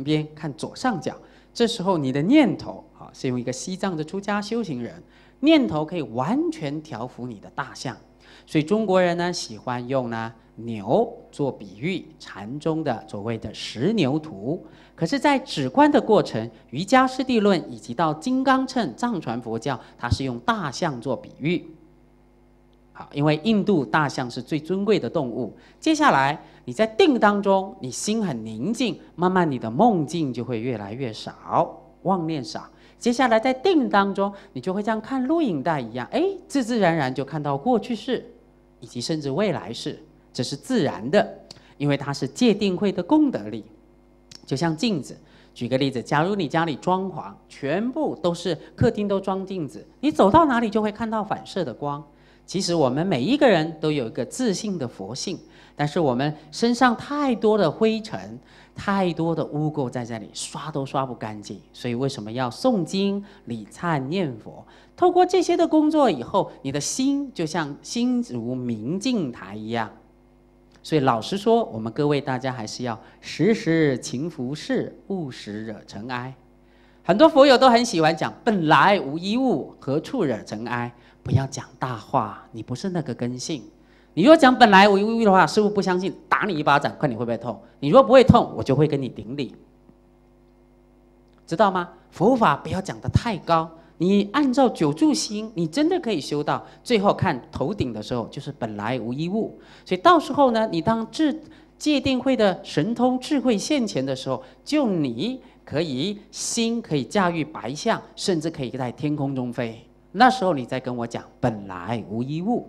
旁边，看左上角。这时候你的念头啊，是用一个西藏的出家修行人，念头可以完全调伏你的大象。所以中国人呢，喜欢用呢牛做比喻，禅宗的所谓的十牛图。可是，在止观的过程，瑜伽师地论以及到金刚乘藏传佛教，它是用大象做比喻。好，因为印度大象是最尊贵的动物。接下来你在定当中，你心很宁静，慢慢你的梦境就会越来越少，妄念少。接下来在定当中，你就会像看录影带一样，哎，自自然然就看到过去式，以及甚至未来式，这是自然的，因为它是戒定慧的功德力。就像镜子，举个例子，假如你家里装潢全部都是客厅都装镜子，你走到哪里就会看到反射的光。其实我们每一个人都有一个自信的佛性，但是我们身上太多的灰尘，太多的污垢在这里，刷都刷不干净。所以为什么要诵经、礼忏、念佛？透过这些的工作以后，你的心就像心如明镜台一样。所以老实说，我们各位大家还是要时时勤拂拭，勿使惹尘埃。很多佛友都很喜欢讲“本来无一物，何处惹尘埃”。不要讲大话，你不是那个根性。你若讲本来无一物的话，师傅不相信，打你一巴掌，看你会不会痛。你若不会痛，我就会跟你顶礼，知道吗？佛法不要讲的太高，你按照九住心，你真的可以修到最后看头顶的时候，就是本来无一物。所以到时候呢，你当智界定会的神通智慧现前的时候，就你可以心可以驾驭白象，甚至可以在天空中飞。那时候你再跟我讲本来无一物。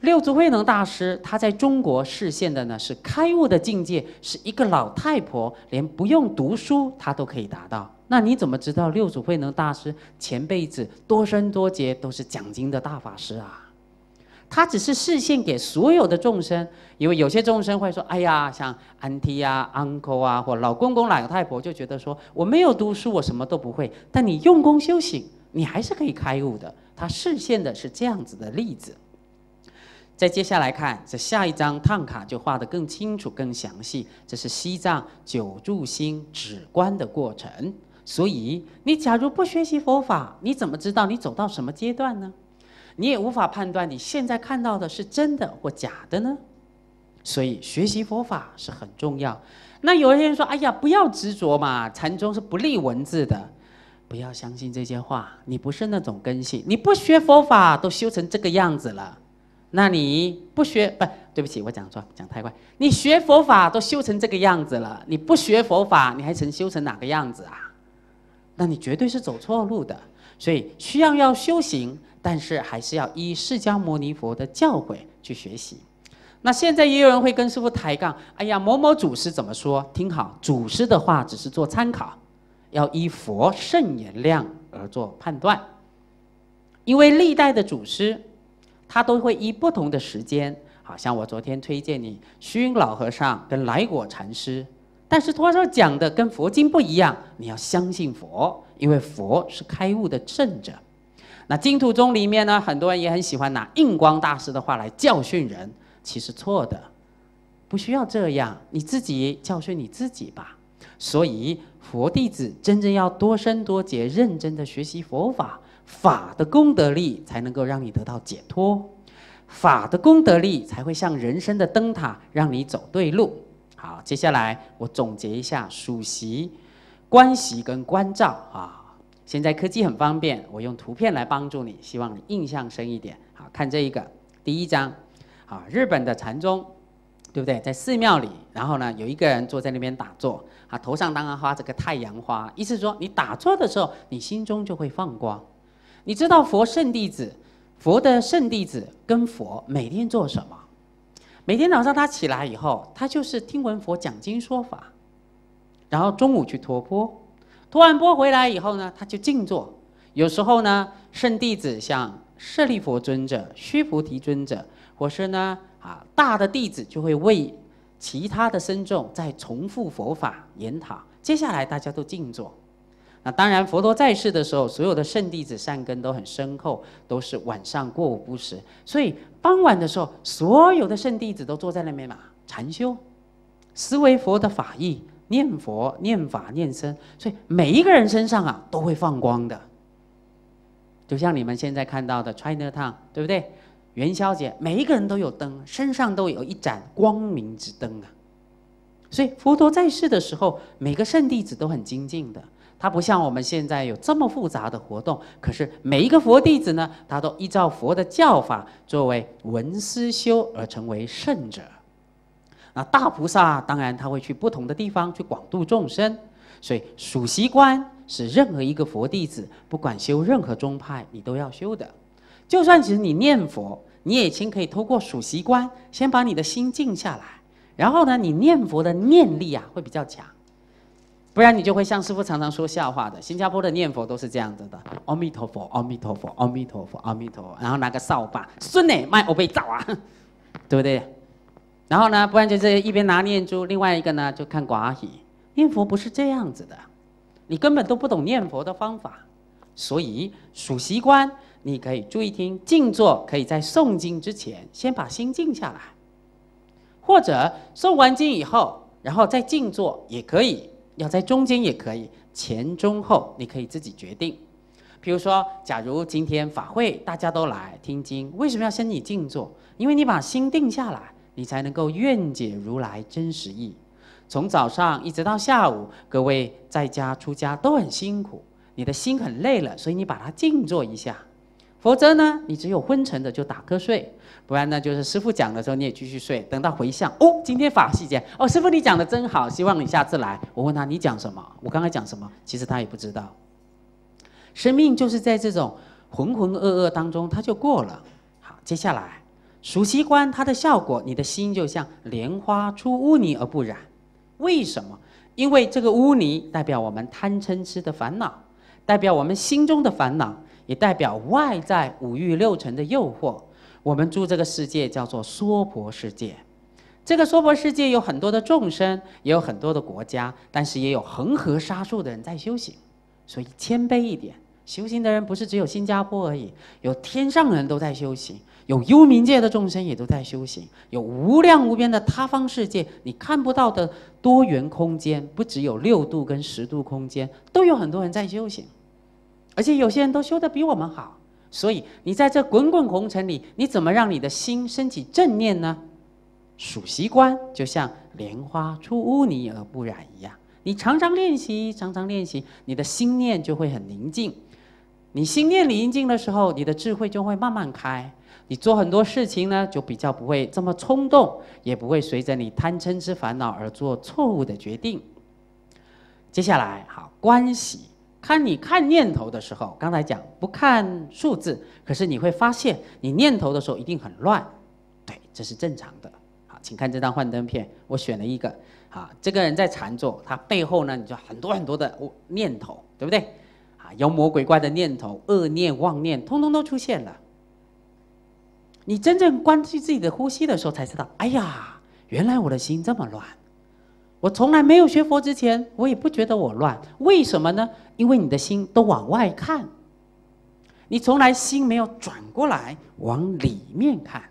六祖慧能大师他在中国示现的呢是开悟的境界，是一个老太婆连不用读书她都可以达到。那你怎么知道六祖慧能大师前辈子多生多劫都是讲经的大法师啊？他只是示现给所有的众生，因为有些众生会说：“哎呀，像安提啊、uncle 啊，或老公公、老太婆，就觉得说我没有读书，我什么都不会。但你用功修行。”你还是可以开悟的。他视线的是这样子的例子。再接下来看，这下一张烫卡就画得更清楚、更详细。这是西藏九住心止观的过程。所以，你假如不学习佛法，你怎么知道你走到什么阶段呢？你也无法判断你现在看到的是真的或假的呢？所以，学习佛法是很重要。那有些人说：“哎呀，不要执着嘛，禅宗是不立文字的。”不要相信这些话，你不是那种根性，你不学佛法都修成这个样子了，那你不学不对不起，我讲错，讲太快。你学佛法都修成这个样子了，你不学佛法，你还曾修成哪个样子啊？那你绝对是走错路的。所以需要要修行，但是还是要依释迦牟尼佛的教诲去学习。那现在也有人会跟师傅抬杠，哎呀，某某祖师怎么说？听好，祖师的话只是做参考。要依佛圣言量而做判断，因为历代的祖师，他都会依不同的时间，好像我昨天推荐你虚云老和尚跟来果禅师，但是他说讲的跟佛经不一样，你要相信佛，因为佛是开悟的圣者。那净土宗里面呢，很多人也很喜欢拿印光大师的话来教训人，其实错的，不需要这样，你自己教训你自己吧。所以。佛弟子真正要多生多劫，认真的学习佛法，法的功德力才能够让你得到解脱，法的功德力才会像人生的灯塔，让你走对路。好，接下来我总结一下数习、观习跟关照啊。现在科技很方便，我用图片来帮助你，希望你印象深一点。好看这一个第一张，啊，日本的禅宗。对不对？在寺庙里，然后呢，有一个人坐在那边打坐，啊，头上当然花这个太阳花，意思说你打坐的时候，你心中就会放光。你知道佛圣弟子，佛的圣弟子跟佛每天做什么？每天早上他起来以后，他就是听闻佛讲经说法，然后中午去托钵，托完钵回来以后呢，他就静坐。有时候呢，圣弟子像舍利佛尊者、须菩提尊者，或是呢。啊，大的弟子就会为其他的僧众再重复佛法研讨。接下来大家都静坐。那当然，佛陀在世的时候，所有的圣弟子善根都很深厚，都是晚上过午不食。所以傍晚的时候，所有的圣弟子都坐在那边嘛禅修，思维佛的法义，念佛、念法、念僧，所以每一个人身上啊都会放光的。就像你们现在看到的 China Town，对不对？元宵节，每一个人都有灯，身上都有一盏光明之灯啊。所以佛陀在世的时候，每个圣弟子都很精进的。他不像我们现在有这么复杂的活动，可是每一个佛弟子呢，他都依照佛的教法作为文思修而成为圣者。那大菩萨当然他会去不同的地方去广度众生，所以数习观是任何一个佛弟子不管修任何宗派你都要修的。就算只是你念佛，你也先可以透过数习观先把你的心静下来，然后呢，你念佛的念力啊会比较强。不然你就会像师傅常常说笑话的，新加坡的念佛都是这样子的：阿弥陀佛，阿弥陀佛，阿弥陀佛，阿弥陀佛，然后拿个扫把，孙呢卖我被造啊，对不对？然后呢，不然就是一边拿念珠，另外一个呢就看寡喜。念佛不是这样子的，你根本都不懂念佛的方法，所以数习观，你可以注意听，静坐可以在诵经之前先把心静下来，或者诵完经以后，然后再静坐也可以。要在中间也可以，前中后你可以自己决定。比如说，假如今天法会大家都来听经，为什么要先你静坐？因为你把心定下来，你才能够愿解如来真实意。从早上一直到下午，各位在家出家都很辛苦，你的心很累了，所以你把它静坐一下。否则呢，你只有昏沉的就打瞌睡，不然呢，就是师傅讲的时候你也继续睡，等到回向哦，今天法细节哦，师傅你讲的真好，希望你下次来。我问他你讲什么？我刚才讲什么？其实他也不知道。生命就是在这种浑浑噩噩当中，它就过了。好，接下来熟悉观它的效果，你的心就像莲花出污泥而不染。为什么？因为这个污泥代表我们贪嗔痴的烦恼，代表我们心中的烦恼。也代表外在五欲六尘的诱惑。我们住这个世界叫做娑婆世界，这个娑婆世界有很多的众生，也有很多的国家，但是也有恒河沙数的人在修行。所以谦卑一点，修行的人不是只有新加坡而已，有天上人都在修行，有幽冥界的众生也都在修行，有无量无边的他方世界，你看不到的多元空间，不只有六度跟十度空间，都有很多人在修行。而且有些人都修得比我们好，所以你在这滚滚红尘里，你怎么让你的心升起正念呢？数习观就像莲花出污泥而不染一样，你常常练习，常常练习，你的心念就会很宁静。你心念宁静的时候，你的智慧就会慢慢开。你做很多事情呢，就比较不会这么冲动，也不会随着你贪嗔之烦恼而做错误的决定。接下来，好关系。看你看念头的时候，刚才讲不看数字，可是你会发现你念头的时候一定很乱，对，这是正常的。好，请看这张幻灯片，我选了一个，啊，这个人在禅坐，他背后呢，你就很多很多的念头，对不对？啊，妖魔鬼怪的念头、恶念、妄念，通通都出现了。你真正关注自己的呼吸的时候，才知道，哎呀，原来我的心这么乱。我从来没有学佛之前，我也不觉得我乱。为什么呢？因为你的心都往外看，你从来心没有转过来往里面看。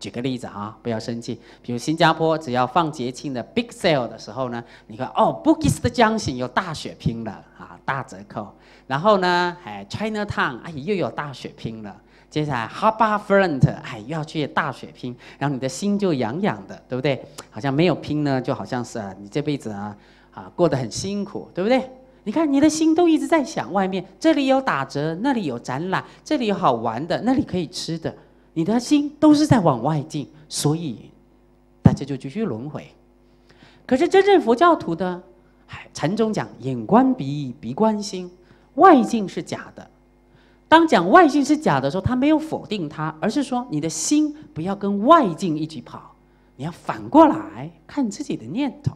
举个例子啊，不要生气。比如新加坡，只要放节庆的 big sale 的时候呢，你看哦，Bugis 的江醒有大血拼了啊，大折扣。然后呢，哎，China Town 哎又有大血拼了。接下来 h a r b o r Front，哎，又要去大血拼，然后你的心就痒痒的，对不对？好像没有拼呢，就好像是啊，你这辈子啊，啊，过得很辛苦，对不对？你看，你的心都一直在想外面，这里有打折，那里有展览，这里有好玩的，那里可以吃的，你的心都是在往外进，所以大家就继续轮回。可是真正佛教徒的，哎，禅宗讲眼观鼻，鼻观心，外境是假的。当讲外境是假的时候，他没有否定它，而是说你的心不要跟外境一起跑，你要反过来看自己的念头。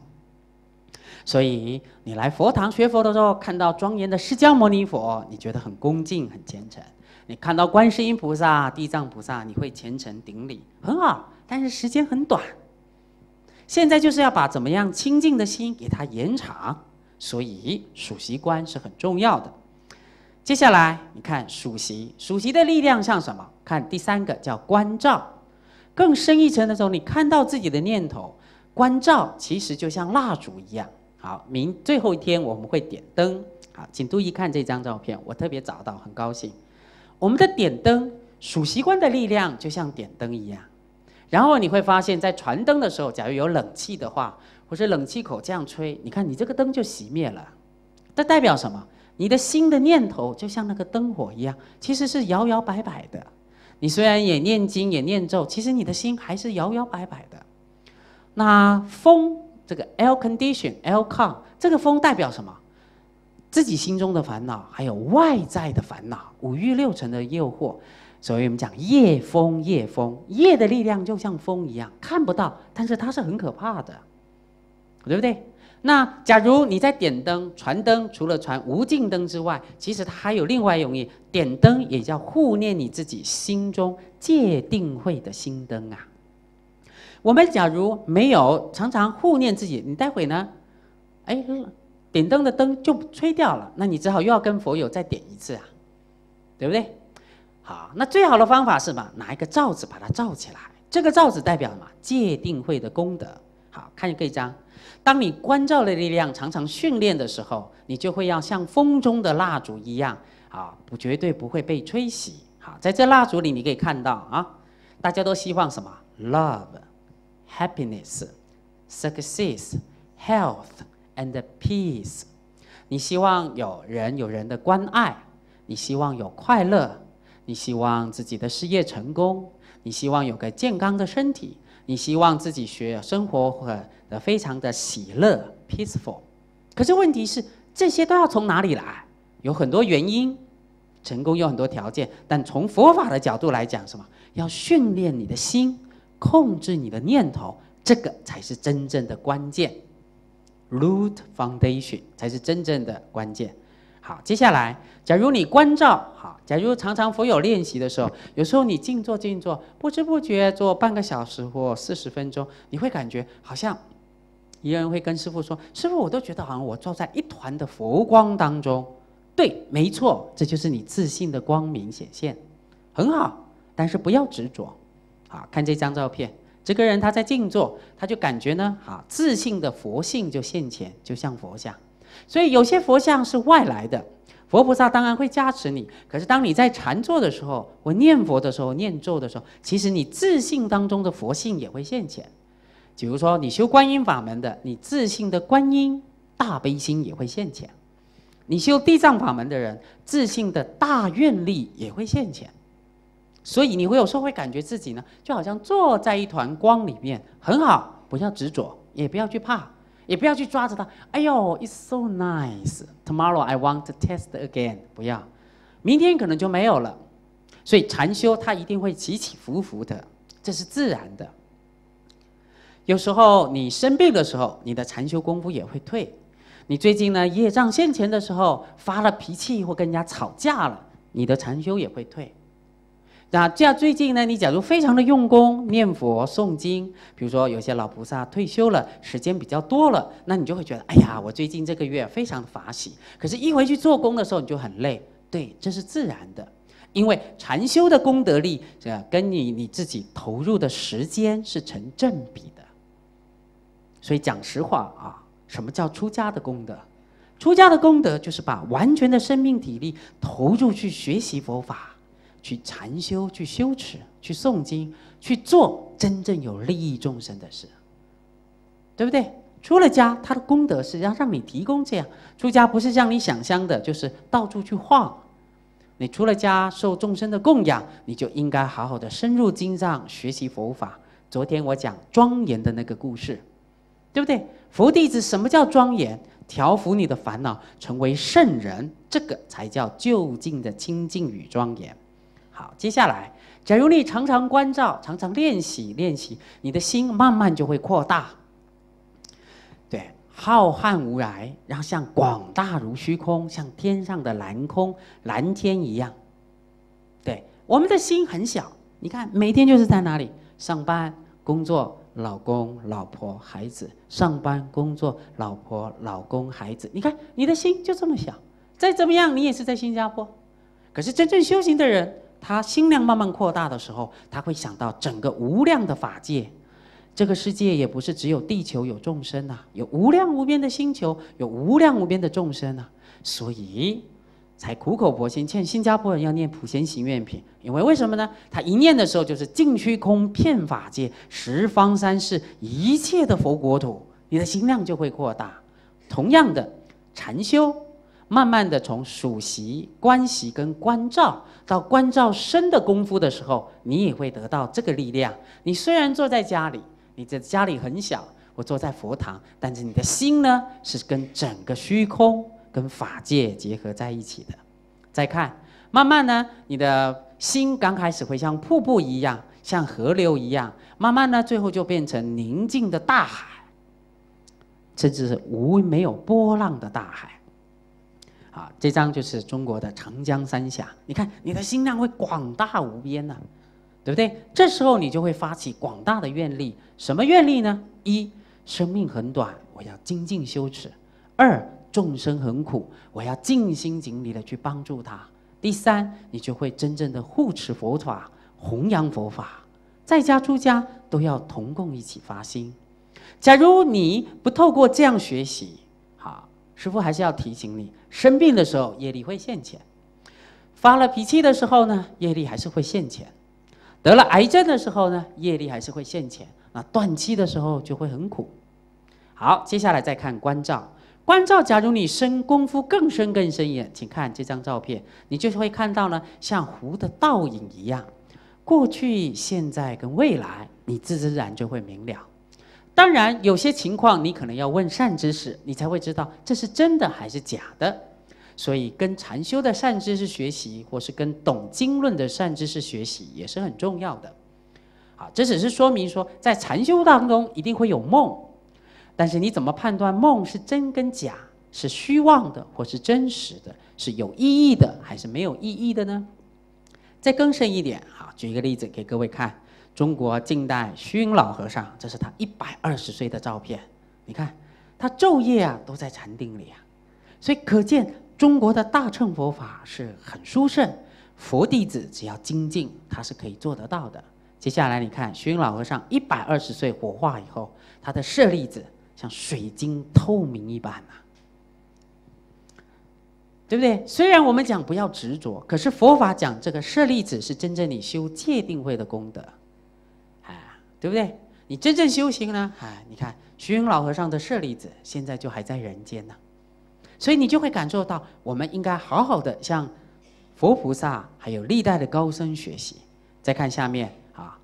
所以你来佛堂学佛的时候，看到庄严的释迦牟尼佛，你觉得很恭敬、很虔诚；你看到观世音菩萨、地藏菩萨，你会虔诚顶礼，很好。但是时间很短，现在就是要把怎么样清净的心给它延长，所以数习观是很重要的。接下来，你看属席，属席的力量像什么？看第三个叫关照，更深一层的时候，你看到自己的念头，关照其实就像蜡烛一样。好，明最后一天我们会点灯。好，请注意看这张照片，我特别找到，很高兴。我们的点灯数习惯的力量就像点灯一样。然后你会发现在传灯的时候，假如有冷气的话，或是冷气口这样吹，你看你这个灯就熄灭了。这代表什么？你的心的念头就像那个灯火一样，其实是摇摇摆摆的。你虽然也念经也念咒，其实你的心还是摇摇摆摆的。那风，这个 air condition air con，这个风代表什么？自己心中的烦恼，还有外在的烦恼，五欲六尘的诱惑。所以我们讲夜风，夜风，夜的力量就像风一样，看不到，但是它是很可怕的，对不对？那假如你在点灯、传灯，除了传无尽灯之外，其实它还有另外用意。点灯也叫护念你自己心中戒定慧的心灯啊。我们假如没有常常护念自己，你待会呢，哎，点灯的灯就吹掉了，那你只好又要跟佛友再点一次啊，对不对？好，那最好的方法是什么？拿一个罩子把它罩起来。这个罩子代表什么？戒定慧的功德。好，看这一张。当你关照的力量常常训练的时候，你就会要像风中的蜡烛一样，啊，不绝对不会被吹熄。好，在这蜡烛里你可以看到啊，大家都希望什么？Love, happiness, success, health and peace。你希望有人有人的关爱，你希望有快乐，你希望自己的事业成功，你希望有个健康的身体。你希望自己学生活很的非常的喜乐 peaceful，可是问题是这些都要从哪里来？有很多原因，成功有很多条件，但从佛法的角度来讲，什么？要训练你的心，控制你的念头，这个才是真正的关键，root foundation 才是真正的关键。好，接下来，假如你关照好，假如常常佛有练习的时候，有时候你静坐静坐，不知不觉做半个小时或四十分钟，你会感觉好像，有人会跟师傅说：“师傅，我都觉得好像我坐在一团的佛光当中。”对，没错，这就是你自信的光明显现，很好，但是不要执着。好，看这张照片，这个人他在静坐，他就感觉呢，啊，自信的佛性就现前，就像佛像。所以有些佛像是外来的，佛菩萨当然会加持你。可是当你在禅坐的时候，我念佛的时候、念咒的时候，其实你自信当中的佛性也会现前。比如说你修观音法门的，你自信的观音大悲心也会现前；你修地藏法门的人，自信的大愿力也会现前。所以你会有时候会感觉自己呢，就好像坐在一团光里面，很好，不要执着，也不要去怕。也不要去抓着它。哎呦，It's so nice. Tomorrow I want to test again. 不要，明天可能就没有了。所以禅修它一定会起起伏伏的，这是自然的。有时候你生病的时候，你的禅修功夫也会退。你最近呢业障现前的时候，发了脾气或跟人家吵架了，你的禅修也会退。那这样最近呢？你假如非常的用功念佛诵经，比如说有些老菩萨退休了，时间比较多了，那你就会觉得，哎呀，我最近这个月非常法喜。可是，一回去做工的时候，你就很累。对，这是自然的，因为禅修的功德力，这跟你你自己投入的时间是成正比的。所以讲实话啊，什么叫出家的功德？出家的功德就是把完全的生命体力投入去学习佛法。去禅修，去修持，去诵经，去做真正有利益众生的事，对不对？出了家，他的功德是要让你提供这样。出家不是像你想象的，就是到处去晃。你出了家，受众生的供养，你就应该好好的深入经藏，学习佛法。昨天我讲庄严的那个故事，对不对？佛弟子什么叫庄严？调伏你的烦恼，成为圣人，这个才叫就近的清净与庄严。好，接下来，假如你常常关照，常常练习练习，你的心慢慢就会扩大。对，浩瀚无涯，然后像广大如虚空，像天上的蓝空、蓝天一样。对，我们的心很小，你看每天就是在哪里上班、工作、老公、老婆、孩子，上班、工作、老婆、老公、孩子，你看你的心就这么小。再怎么样，你也是在新加坡。可是真正修行的人。他心量慢慢扩大的时候，他会想到整个无量的法界，这个世界也不是只有地球有众生啊，有无量无边的星球，有无量无边的众生啊，所以才苦口婆心劝新加坡人要念普贤行愿品。因为为什么呢？他一念的时候就是尽虚空遍法界十方三世一切的佛国土，你的心量就会扩大。同样的禅修，慢慢的从属习、关系跟关照到关照身的功夫的时候，你也会得到这个力量。你虽然坐在家里。你的家里很小，我坐在佛堂，但是你的心呢，是跟整个虚空、跟法界结合在一起的。再看，慢慢呢，你的心刚开始会像瀑布一样，像河流一样，慢慢呢，最后就变成宁静的大海，甚至是无没有波浪的大海。啊，这张就是中国的长江三峡，你看，你的心量会广大无边呐。对不对？这时候你就会发起广大的愿力，什么愿力呢？一，生命很短，我要精进修持；二，众生很苦，我要尽心尽力的去帮助他；第三，你就会真正的护持佛法，弘扬佛法，在家出家都要同共一起发心。假如你不透过这样学习，师父还是要提醒你：生病的时候业力会现前，发了脾气的时候呢，业力还是会现前。得了癌症的时候呢，业力还是会现前。那断气的时候就会很苦。好，接下来再看关照。关照，假如你深功夫更深更深一点，请看这张照片，你就会看到呢，像湖的倒影一样，过去、现在跟未来，你自自然就会明了。当然，有些情况你可能要问善知识，你才会知道这是真的还是假的。所以，跟禅修的善知识学习，或是跟懂经论的善知识学习，也是很重要的。好，这只是说明说，在禅修当中一定会有梦，但是你怎么判断梦是真跟假，是虚妄的或是真实的，是有意义的还是没有意义的呢？再更深一点，好，举一个例子给各位看：中国近代虚云老和尚，这是他一百二十岁的照片。你看，他昼夜啊都在禅定里啊，所以可见。中国的大乘佛法是很殊胜，佛弟子只要精进，他是可以做得到的。接下来你看，虚云老和尚一百二十岁火化以后，他的舍利子像水晶透明一般呐，对不对？虽然我们讲不要执着，可是佛法讲这个舍利子是真正你修戒定慧的功德，对不对？你真正修行呢，哎，你看虚云老和尚的舍利子现在就还在人间呢。所以你就会感受到，我们应该好好的向佛菩萨还有历代的高僧学习。再看下面啊，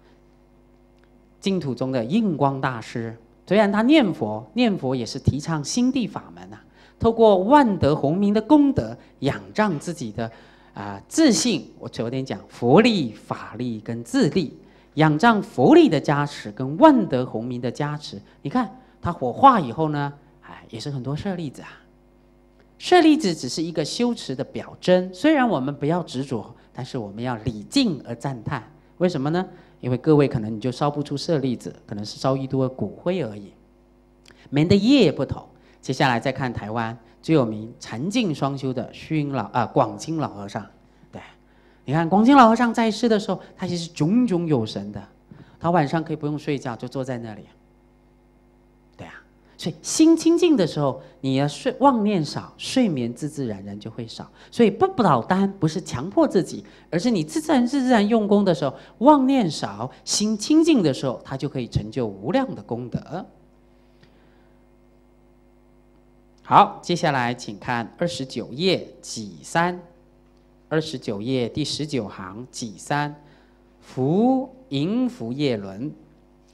净土中的印光大师，虽然他念佛，念佛也是提倡心地法门啊，透过万德洪名的功德，仰仗自己的啊自信。我昨天讲佛力、法力跟自力，仰仗佛力的加持跟万德洪名的加持。你看他火化以后呢，哎，也是很多舍利子啊。舍利子只是一个修持的表征，虽然我们不要执着，但是我们要礼敬而赞叹。为什么呢？因为各位可能你就烧不出舍利子，可能是烧一堆骨灰而已。门的业不同。接下来再看台湾最有名禅净双修的虚云老啊广清老和尚。你看广清老和尚在世的时候，他其实炯炯有神的，他晚上可以不用睡觉，就坐在那里。对啊所以心清净的时候，你要睡妄念少，睡眠自自然然就会少。所以不保单不是强迫自己，而是你自自然自然用功的时候，妄念少，心清净的时候，它就可以成就无量的功德。好，接下来请看二十九页己三，二十九页第十九行己三，福迎福业轮。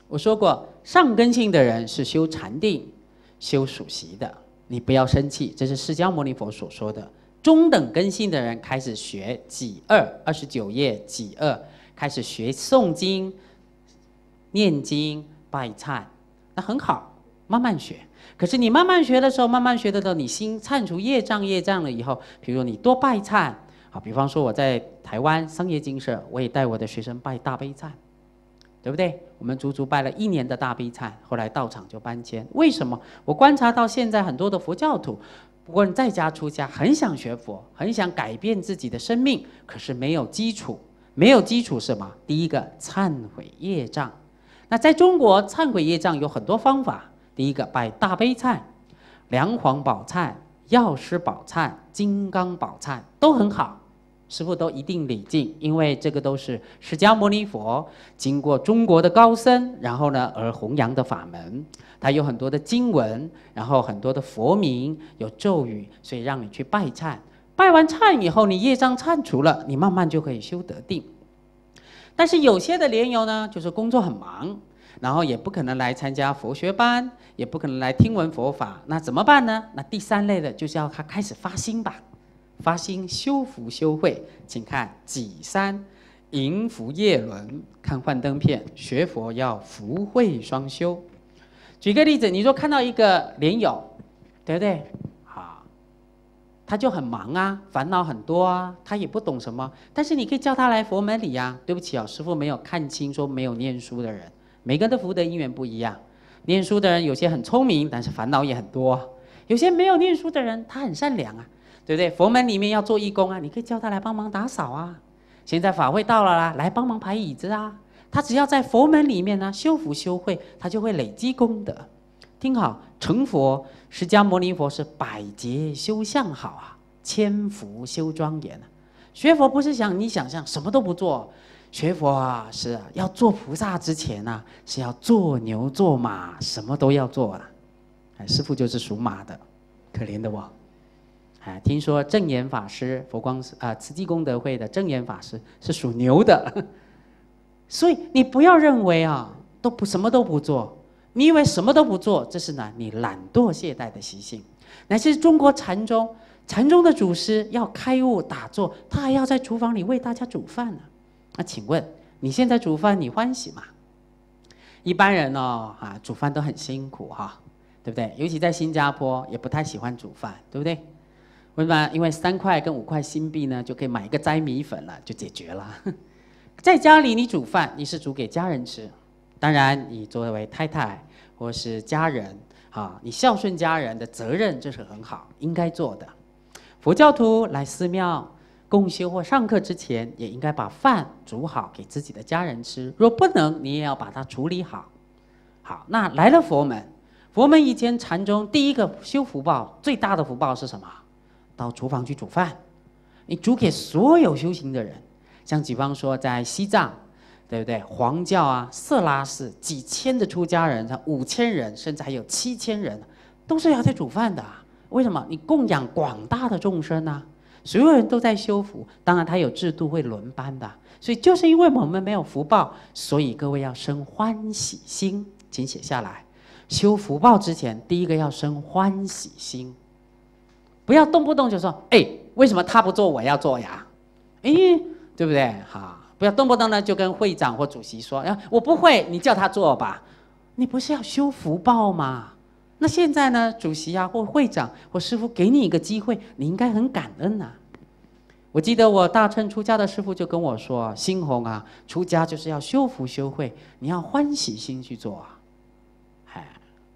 我说过，上根性的人是修禅定。修属习的，你不要生气，这是释迦牟尼佛所说的。中等根性的人开始学己二二十九页己二，开始学诵经、念经、拜忏，那很好，慢慢学。可是你慢慢学的时候，慢慢学的时候，你心忏除业障，业障了以后，比如说你多拜忏，啊，比方说我在台湾商业精舍，我也带我的学生拜大悲忏。对不对？我们足足拜了一年的大悲忏，后来道场就搬迁。为什么？我观察到现在很多的佛教徒，不管在家出家，很想学佛，很想改变自己的生命，可是没有基础。没有基础什么？第一个忏悔业障，那在中国忏悔业障有很多方法，第一个拜大悲忏、梁皇宝忏、药师宝忏、金刚宝忏都很好。师傅都一定礼敬，因为这个都是释迦牟尼佛经过中国的高僧，然后呢而弘扬的法门。它有很多的经文，然后很多的佛名，有咒语，所以让你去拜忏。拜完忏以后，你业障忏除了，你慢慢就可以修得定。但是有些的莲友呢，就是工作很忙，然后也不可能来参加佛学班，也不可能来听闻佛法，那怎么办呢？那第三类的就是要他开始发心吧。发心修福修慧，请看己三迎福业轮，看幻灯片。学佛要福慧双修。举个例子，你说看到一个莲友，对不对？好，他就很忙啊，烦恼很多啊，他也不懂什么。但是你可以叫他来佛门里呀。对不起啊，师傅没有看清，说没有念书的人，每个人的福德因缘不一样。念书的人有些很聪明，但是烦恼也很多；有些没有念书的人，他很善良啊。对不对？佛门里面要做义工啊，你可以叫他来帮忙打扫啊。现在法会到了啦，来帮忙排椅子啊。他只要在佛门里面呢，修福修慧，他就会累积功德。听好，成佛，释迦牟尼佛是百劫修相好啊，千福修庄严啊。学佛不是想你想象什么都不做，学佛啊是要做菩萨之前呢，是要做牛做马，什么都要做啊。哎，师傅就是属马的，可怜的我。哎，听说正言法师佛光啊慈济功德会的正言法师是属牛的，所以你不要认为啊都不什么都不做，你以为什么都不做，这是呢你懒惰懈怠的习性。乃至中国禅宗，禅宗的祖师要开悟打坐，他还要在厨房里为大家煮饭呢。那请问你现在煮饭你欢喜吗？一般人哦啊煮饭都很辛苦哈，对不对？尤其在新加坡也不太喜欢煮饭，对不对？为什么？因为三块跟五块新币呢，就可以买一个斋米粉了，就解决了。在家里你煮饭，你是煮给家人吃，当然你作为太太或是家人啊，你孝顺家人的责任这是很好，应该做的。佛教徒来寺庙共修或上课之前，也应该把饭煮好给自己的家人吃。若不能，你也要把它处理好。好，那来了佛门，佛门以前禅宗第一个修福报最大的福报是什么？到厨房去煮饭，你煮给所有修行的人，像比方说在西藏，对不对？黄教啊，色拉寺几千的出家人，五千人，甚至还有七千人，都是要在煮饭的。为什么？你供养广大的众生啊，所有人都在修福。当然，他有制度会轮班的。所以，就是因为我们没有福报，所以各位要生欢喜心，请写下来。修福报之前，第一个要生欢喜心。不要动不动就说，哎，为什么他不做，我要做呀？哎，对不对？哈，不要动不动呢就跟会长或主席说，啊，我不会，你叫他做吧。你不是要修福报吗？那现在呢，主席啊或会长或师傅给你一个机会，你应该很感恩呐。我记得我大乘出家的师傅就跟我说，新红啊，出家就是要修福修慧，你要欢喜心去做啊。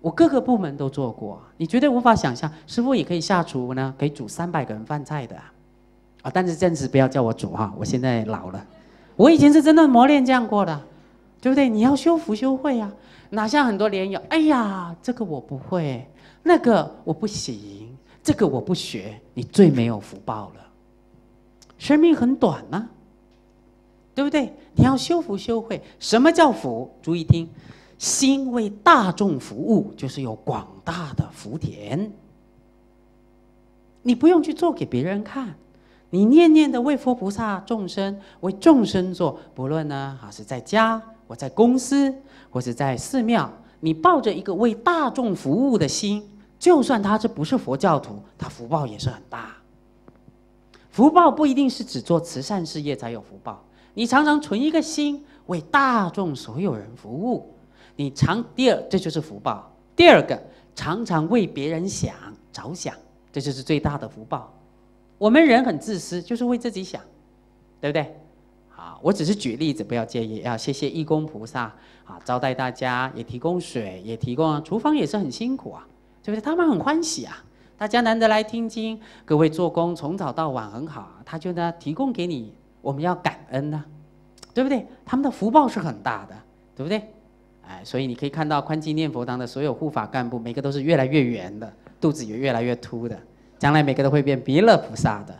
我各个部门都做过，你绝对无法想象，师傅也可以下厨呢，可以煮三百个人饭菜的，啊！但是暂时不要叫我煮哈，我现在老了，我以前是真的磨练这样过的，对不对？你要修福修慧啊，哪像很多莲友，哎呀，这个我不会，那个我不行，这个我不学，你最没有福报了，生命很短呐，对不对？你要修福修慧，什么叫福？注意听。心为大众服务，就是有广大的福田。你不用去做给别人看，你念念的为佛菩萨众生，为众生做。不论呢，啊是在家，我在公司，或是在寺庙，你抱着一个为大众服务的心，就算他这不是佛教徒，他福报也是很大。福报不一定是只做慈善事业才有福报，你常常存一个心，为大众所有人服务。你常第二，这就是福报。第二个，常常为别人想着想，这就是最大的福报。我们人很自私，就是为自己想，对不对？啊，我只是举例子，不要介意。要谢谢义工菩萨啊，招待大家，也提供水，也提供厨房，也是很辛苦啊，对不对？他们很欢喜啊，大家难得来听经，各位做工从早到晚很好，他就呢提供给你，我们要感恩呐，对不对？他们的福报是很大的，对不对？哎，所以你可以看到宽基念佛堂的所有护法干部，每个都是越来越圆的，肚子也越来越凸的，将来每个都会变弥勒菩萨的，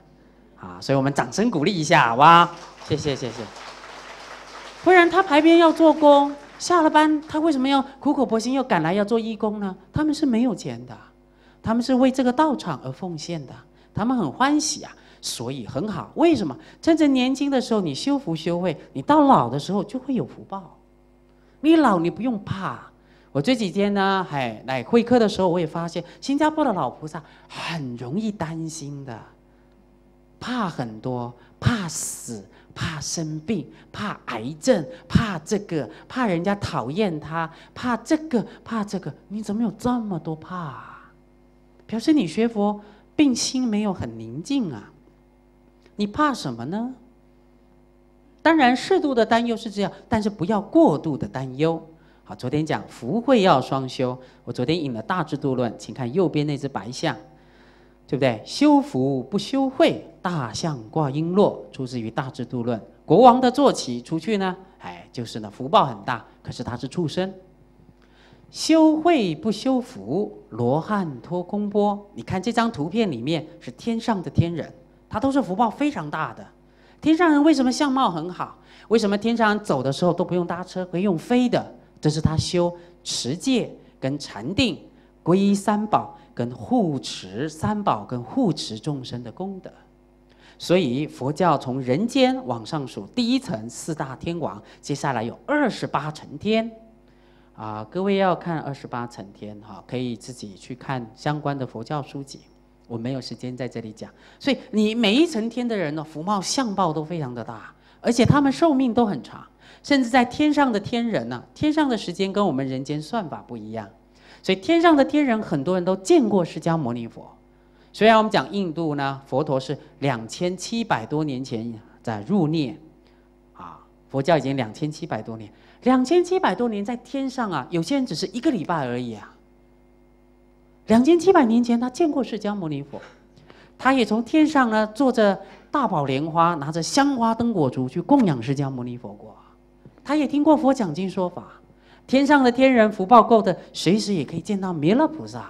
啊，所以我们掌声鼓励一下，好吧？谢谢谢谢。不然他排边要做工，下了班他为什么要苦口婆心又赶来要做义工呢？他们是没有钱的，他们是为这个道场而奉献的，他们很欢喜啊，所以很好。为什么？趁着年轻的时候你修福修慧，你到老的时候就会有福报。你老你不用怕。我这几天呢，还来会客的时候，我也发现新加坡的老菩萨很容易担心的，怕很多，怕死。怕生病，怕癌症，怕这个，怕人家讨厌他，怕这个，怕这个，你怎么有这么多怕？表示你学佛，病心没有很宁静啊。你怕什么呢？当然，适度的担忧是这样，但是不要过度的担忧。好，昨天讲福慧要双修，我昨天引了《大智度论》，请看右边那只白象。对不对？修福不修慧，大象挂璎珞，出自于《大智度论》。国王的坐骑出去呢，哎，就是呢，福报很大。可是他是畜生。修慧不修福，罗汉托空钵。你看这张图片里面是天上的天人，他都是福报非常大的。天上人为什么相貌很好？为什么天上人走的时候都不用搭车，可以用飞的？这是他修持戒跟禅定，皈依三宝。跟护持三宝，跟护持众生的功德，所以佛教从人间往上数，第一层四大天王，接下来有二十八层天，啊，各位要看二十八层天哈，可以自己去看相关的佛教书籍，我没有时间在这里讲。所以你每一层天的人呢，福报相报都非常的大，而且他们寿命都很长，甚至在天上的天人呢，天上的时间跟我们人间算法不一样。所以天上的天人很多人都见过释迦牟尼佛。虽然我们讲印度呢，佛陀是两千七百多年前在入涅，啊，佛教已经两千七百多年，两千七百多年在天上啊，有些人只是一个礼拜而已啊。两千七百年前他见过释迦牟尼佛，他也从天上呢坐着大宝莲花，拿着香花灯果烛去供养释迦牟尼佛过，他也听过佛讲经说法。天上的天人福报够的，随时也可以见到弥勒菩萨。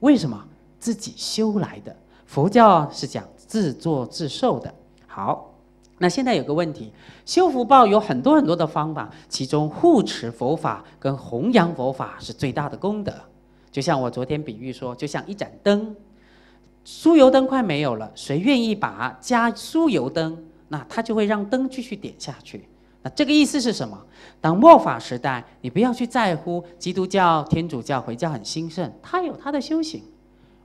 为什么？自己修来的。佛教是讲自作自受的。好，那现在有个问题，修福报有很多很多的方法，其中护持佛法跟弘扬佛法是最大的功德。就像我昨天比喻说，就像一盏灯，酥油灯快没有了，谁愿意把加酥油灯，那他就会让灯继续点下去。那这个意思是什么？当末法时代，你不要去在乎基督教、天主教、回教很兴盛，他有他的修行。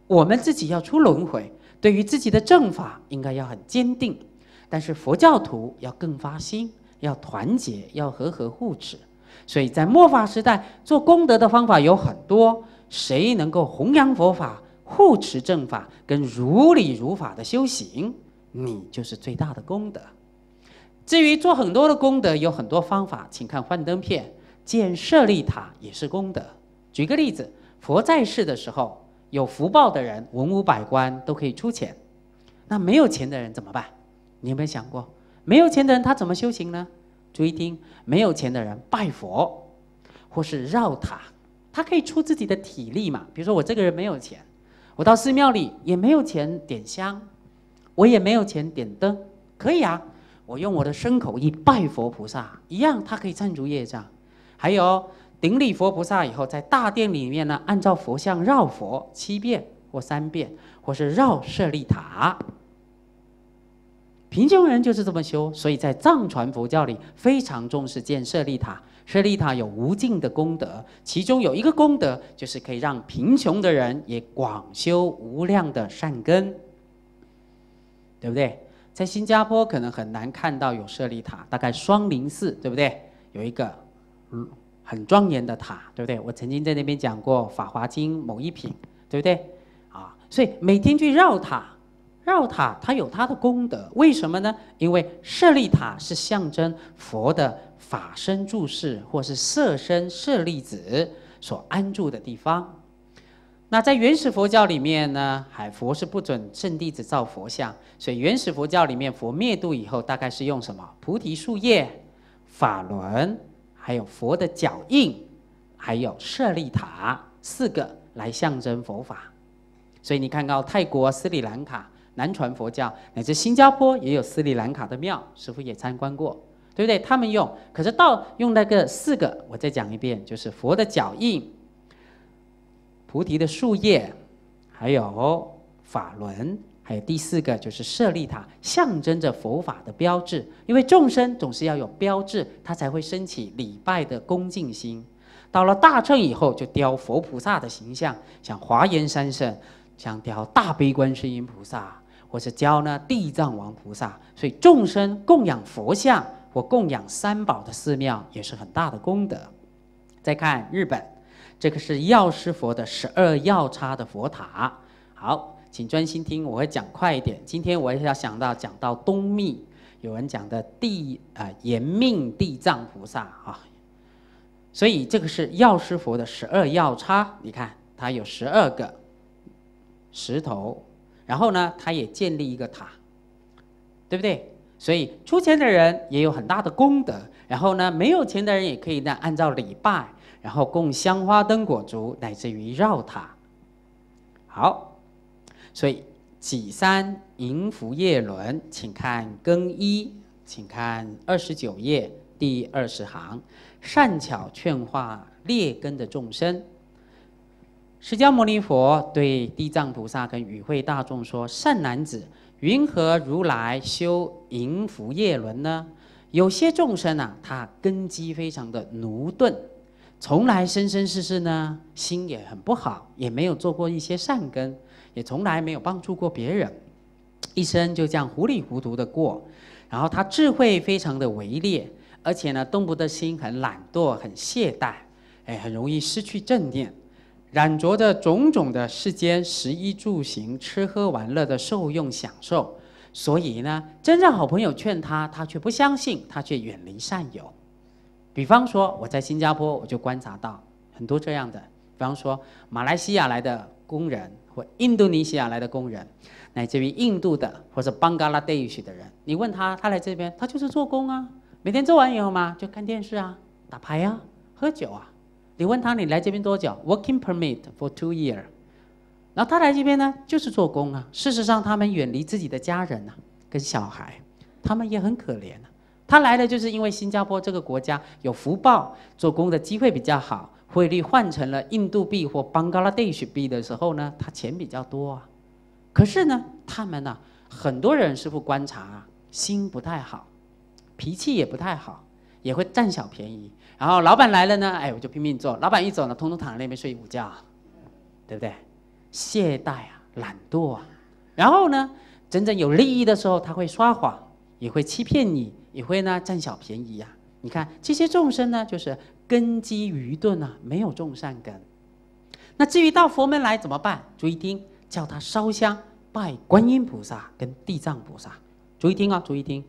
我们自己要出轮回，对于自己的正法应该要很坚定。但是佛教徒要更发心，要团结，要和和护持。所以在末法时代做功德的方法有很多，谁能够弘扬佛法、护持正法跟如理如法的修行，你就是最大的功德。至于做很多的功德，有很多方法，请看幻灯片。建舍利塔也是功德。举个例子，佛在世的时候，有福报的人，文武百官都可以出钱。那没有钱的人怎么办？你有没有想过，没有钱的人他怎么修行呢？注意听，没有钱的人拜佛，或是绕塔，他可以出自己的体力嘛。比如说我这个人没有钱，我到寺庙里也没有钱点香，我也没有钱点灯，可以啊。我用我的身口意拜佛菩萨，一样，他可以忏除业障。还有顶礼佛菩萨以后，在大殿里面呢，按照佛像绕佛七遍或三遍，或是绕舍利塔。贫穷人就是这么修，所以在藏传佛教里非常重视建舍利塔。舍利塔有无尽的功德，其中有一个功德就是可以让贫穷的人也广修无量的善根，对不对？在新加坡可能很难看到有舍利塔，大概双林寺对不对？有一个很庄严的塔，对不对？我曾经在那边讲过《法华经》某一品，对不对？啊，所以每天去绕塔，绕塔它有它的功德，为什么呢？因为舍利塔是象征佛的法身住世，或是色身舍利子所安住的地方。那在原始佛教里面呢，海佛是不准圣弟子造佛像，所以原始佛教里面佛灭度以后，大概是用什么菩提树叶、法轮，还有佛的脚印，还有舍利塔四个来象征佛法。所以你看到泰国、斯里兰卡南传佛教，乃至新加坡也有斯里兰卡的庙，师傅也参观过，对不对？他们用，可是到用那个四个，我再讲一遍，就是佛的脚印、菩提的树叶，还有法轮。还有第四个就是舍利塔，象征着佛法的标志。因为众生总是要有标志，他才会升起礼拜的恭敬心。到了大乘以后，就雕佛菩萨的形象，像华严三圣，像雕大悲观世音菩萨，或是教呢地藏王菩萨。所以众生供养佛像或供养三宝的寺庙，也是很大的功德。再看日本，这个是药师佛的十二药叉的佛塔。好。请专心听，我会讲快一点。今天我也要想到讲到东密，有人讲的地啊延命地藏菩萨啊，所以这个是药师佛的十二药叉。你看，它有十二个石头，然后呢，他也建立一个塔，对不对？所以出钱的人也有很大的功德，然后呢，没有钱的人也可以呢按照礼拜，然后供香花灯果烛，乃至于绕塔。好。所以己三迎福叶轮，请看更一，请看二十九页第二十行，善巧劝化劣根的众生。释迦牟尼佛对地藏菩萨跟与会大众说：“善男子，云何如来修迎福业轮呢？有些众生啊，他根基非常的驽钝，从来生生世世呢，心也很不好，也没有做过一些善根。”也从来没有帮助过别人，一生就这样糊里糊涂的过。然后他智慧非常的微劣，而且呢，动不得心很懒惰、很懈怠，哎，很容易失去正念，染着的种种的世间食衣住行、吃喝玩乐的受用享受。所以呢，真正好朋友劝他，他却不相信，他却远离善友。比方说，我在新加坡，我就观察到很多这样的。比方说，马来西亚来的工人。或印度尼西亚来的工人，乃至于印度的或者邦加拉地区的人，你问他，他来这边，他就是做工啊，每天做完以后嘛，就看电视啊，打牌啊，喝酒啊。你问他，你来这边多久？Working permit for two year。然后他来这边呢，就是做工啊。事实上，他们远离自己的家人呐，跟小孩，他们也很可怜啊。他来的就是因为新加坡这个国家有福报，做工的机会比较好。汇率换成了印度币或邦加拉地区币的时候呢，他钱比较多啊。可是呢，他们呢，很多人师傅观察啊，心不太好，脾气也不太好，也会占小便宜。然后老板来了呢，哎，我就拼命做。老板一走呢，通通躺在那边睡午觉，对不对？懈怠啊，懒惰啊。然后呢，真正有利益的时候，他会撒谎，也会欺骗你，也会呢占小便宜呀。你看这些众生呢，就是。根基愚钝啊，没有种善根。那至于到佛门来怎么办？注意听，叫他烧香拜观音菩萨跟地藏菩萨。注意听啊，注意听，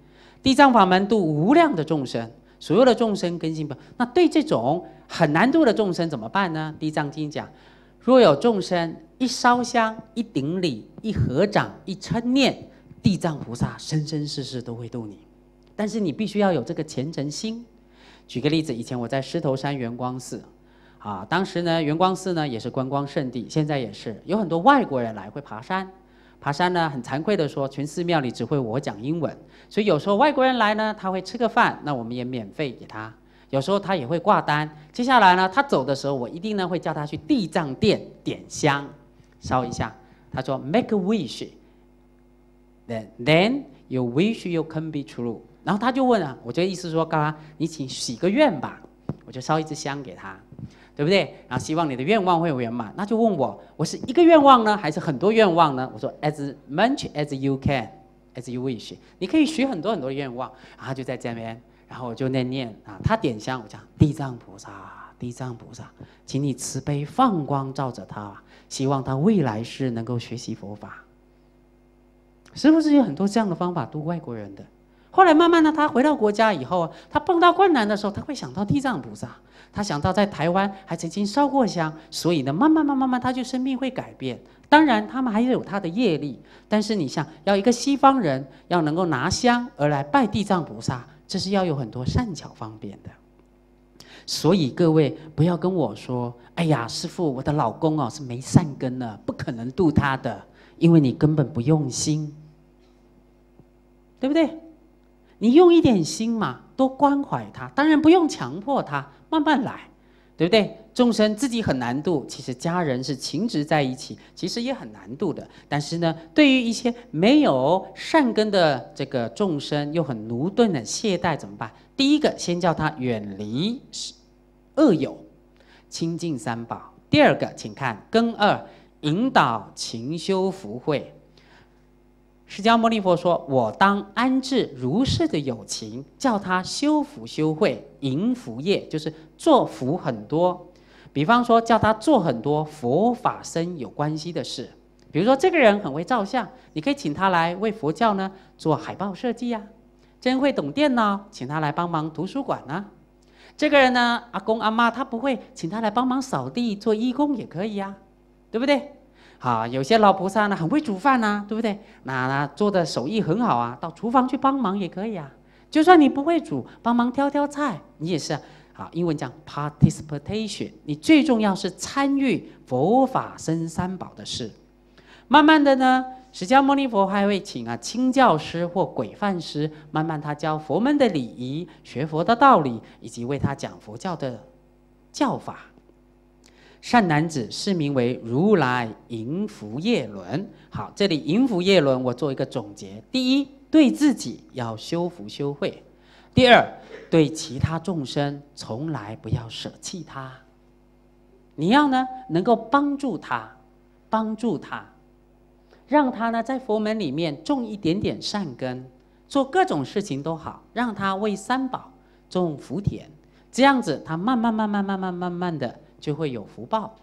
地藏法门度无量的众生，所有的众生根性不。那对这种很难度的众生怎么办呢？地藏经讲，若有众生一烧香、一顶礼、一合掌、一称念，地藏菩萨生生世世都会度你。但是你必须要有这个虔诚心。举个例子，以前我在狮头山圆光寺，啊，当时呢，圆光寺呢也是观光圣地，现在也是有很多外国人来会爬山，爬山呢很惭愧的说，全寺庙里只会我讲英文，所以有时候外国人来呢，他会吃个饭，那我们也免费给他，有时候他也会挂单，接下来呢，他走的时候，我一定呢会叫他去地藏殿点香，烧一下，他说 make a wish，then then you wish you can be true。然后他就问啊，我这意思说，刚刚你请许个愿吧，我就烧一支香给他，对不对？然后希望你的愿望会圆满。那就问我，我是一个愿望呢，还是很多愿望呢？我说 as much as you can，as you wish。你可以许很多很多的愿望。然后就在这边，然后我就念念啊，他点香，我讲地藏菩萨，地藏菩萨，请你慈悲放光照着他，希望他未来世能够学习佛法。是不是有很多这样的方法度外国人的？后来慢慢的，他回到国家以后，他碰到困难的时候，他会想到地藏菩萨，他想到在台湾还曾经烧过香，所以呢，慢慢慢慢慢，他就生命会改变。当然，他们还有他的业力，但是你想要一个西方人要能够拿香而来拜地藏菩萨，这是要有很多善巧方便的。所以各位不要跟我说：“哎呀，师傅，我的老公哦是没善根的，不可能度他的，因为你根本不用心，对不对？你用一点心嘛，多关怀他，当然不用强迫他，慢慢来，对不对？众生自己很难度，其实家人是情执在一起，其实也很难度的。但是呢，对于一些没有善根的这个众生，又很驽钝的懈怠，怎么办？第一个，先叫他远离。恶友，亲近三宝。第二个，请看根二，引导勤修福慧。释迦牟尼佛说：“我当安置如是的友情，叫他修福修慧，迎福业，就是做福很多。比方说，叫他做很多佛法僧有关系的事。比如说，这个人很会照相，你可以请他来为佛教呢做海报设计呀。真会懂电脑，请他来帮忙图书馆呢。”这个人呢，阿公阿妈他不会，请他来帮忙扫地做义工也可以呀，对不对？好，有些老菩萨呢很会煮饭呐，对不对？那那做的手艺很好啊，到厨房去帮忙也可以啊。就算你不会煮，帮忙挑挑菜，你也是好。英文讲 participation，你最重要是参与佛法生三宝的事。慢慢的呢。释迦牟尼佛还会请啊清教师或鬼饭师，慢慢他教佛门的礼仪、学佛的道理，以及为他讲佛教的教法。善男子是名为如来迎福业轮。好，这里迎福业轮，我做一个总结：第一，对自己要修福修慧；第二，对其他众生从来不要舍弃他。你要呢，能够帮助他，帮助他。让他呢在佛门里面种一点点善根，做各种事情都好，让他为三宝种福田，这样子他慢慢慢慢慢慢慢慢的就会有福报。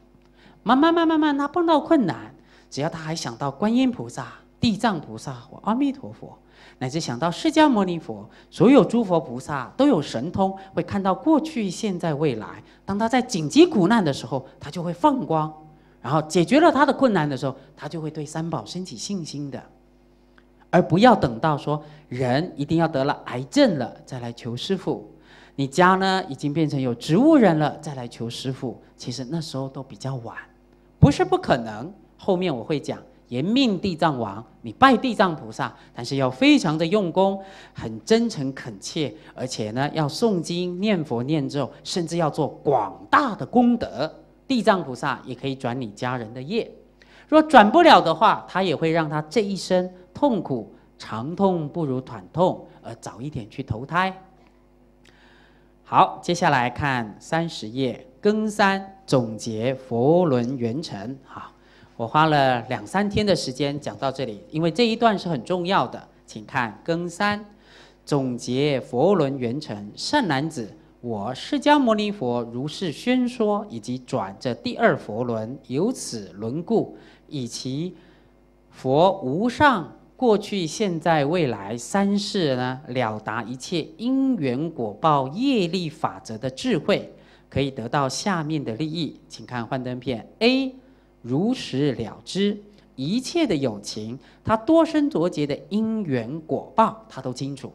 慢慢慢慢慢，他碰到困难，只要他还想到观音菩萨、地藏菩萨或阿弥陀佛，乃至想到释迦牟尼佛，所有诸佛菩萨都有神通，会看到过去、现在、未来。当他在紧急苦难的时候，他就会放光。然后解决了他的困难的时候，他就会对三宝升起信心的，而不要等到说人一定要得了癌症了再来求师傅，你家呢已经变成有植物人了再来求师傅，其实那时候都比较晚，不是不可能。后面我会讲延命地藏王，你拜地藏菩萨，但是要非常的用功，很真诚恳切，而且呢要诵经念佛念咒，甚至要做广大的功德。地藏菩萨也可以转你家人的业，若转不了的话，他也会让他这一生痛苦，长痛不如短痛，而早一点去投胎。好，接下来看三十页，庚三总结佛轮圆成。好，我花了两三天的时间讲到这里，因为这一段是很重要的，请看庚三总结佛轮圆成，善男子。我释迦牟尼佛如是宣说，以及转这第二佛轮，由此轮故，以其佛无上过去、现在、未来三世呢，了达一切因缘果报业力法则的智慧，可以得到下面的利益。请看幻灯片 A，如实了知一切的友情，他多生浊劫的因缘果报，他都清楚。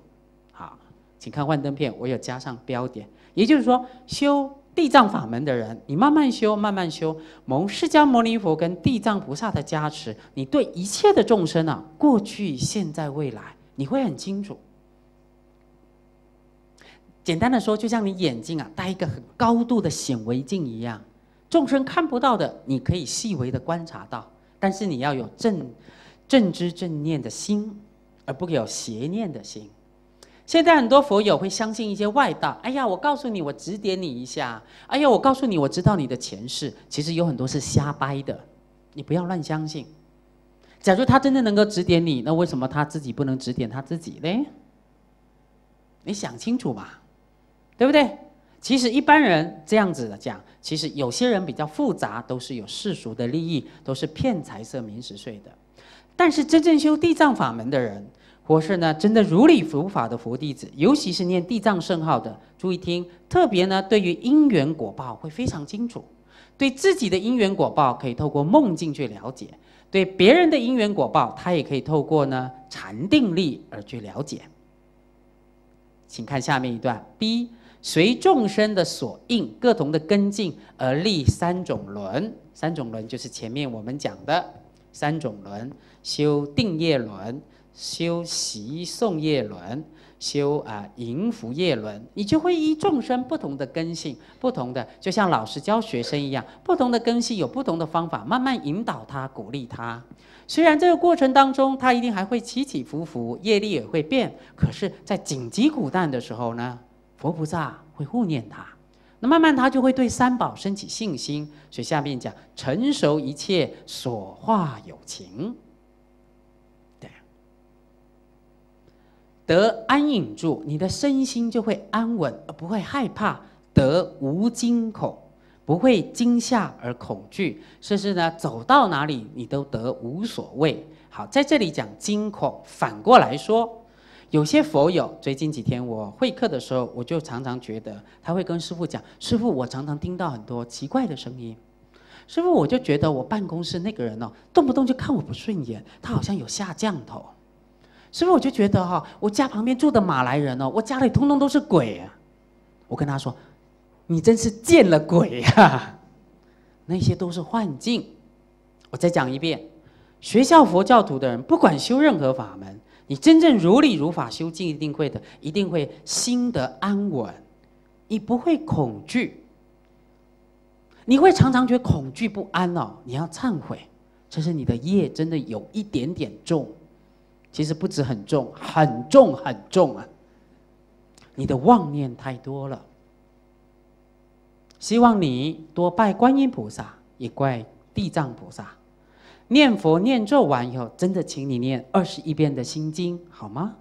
好，请看幻灯片，我有加上标点。也就是说，修地藏法门的人，你慢慢修，慢慢修，蒙释迦牟尼佛跟地藏菩萨的加持，你对一切的众生啊，过去、现在、未来，你会很清楚。简单的说，就像你眼睛啊戴一个很高度的显微镜一样，众生看不到的，你可以细微的观察到，但是你要有正正知正念的心，而不有邪念的心。现在很多佛友会相信一些外道。哎呀，我告诉你，我指点你一下。哎呀，我告诉你，我知道你的前世。其实有很多是瞎掰的，你不要乱相信。假如他真的能够指点你，那为什么他自己不能指点他自己呢？你想清楚嘛，对不对？其实一般人这样子的讲，其实有些人比较复杂，都是有世俗的利益，都是骗财色名食睡的。但是真正修地藏法门的人。或是呢，真的如理如法的佛弟子，尤其是念地藏圣号的，注意听，特别呢，对于因缘果报会非常清楚，对自己的因缘果报可以透过梦境去了解，对别人的因缘果报，他也可以透过呢禅定力而去了解。请看下面一段：B 随众生的所应，各同的根境而立三种轮。三种轮就是前面我们讲的三种轮：修定业轮、修习诵业轮、修啊迎福业轮。你就会依众生不同的根性，不同的，就像老师教学生一样，不同的根性有不同的方法，慢慢引导他，鼓励他。虽然这个过程当中，他一定还会起起伏伏，业力也会变，可是，在紧急苦难的时候呢？佛菩萨会护念他，那慢慢他就会对三宝升起信心。所以下面讲成熟一切所化有情，对，得安隐住，你的身心就会安稳，而不会害怕；得无惊恐，不会惊吓而恐惧，甚至呢走到哪里你都得无所谓。好，在这里讲惊恐，反过来说。有些佛友，最近几天我会客的时候，我就常常觉得他会跟师傅讲：“师傅，我常常听到很多奇怪的声音。”师傅，我就觉得我办公室那个人哦，动不动就看我不顺眼，他好像有下降头。师傅，我就觉得哈，我家旁边住的马来人哦，我家里通通都是鬼啊。我跟他说：“你真是见了鬼呀！那些都是幻境。”我再讲一遍，学校佛教徒的人，不管修任何法门。你真正如理如法修静，一定会的，一定会心得安稳，你不会恐惧，你会常常觉得恐惧不安哦。你要忏悔，这是你的业真的有一点点重，其实不止很重，很重很重啊。你的妄念太多了，希望你多拜观音菩萨，也拜地藏菩萨。念佛念咒完以后，真的，请你念二十一遍的心经，好吗？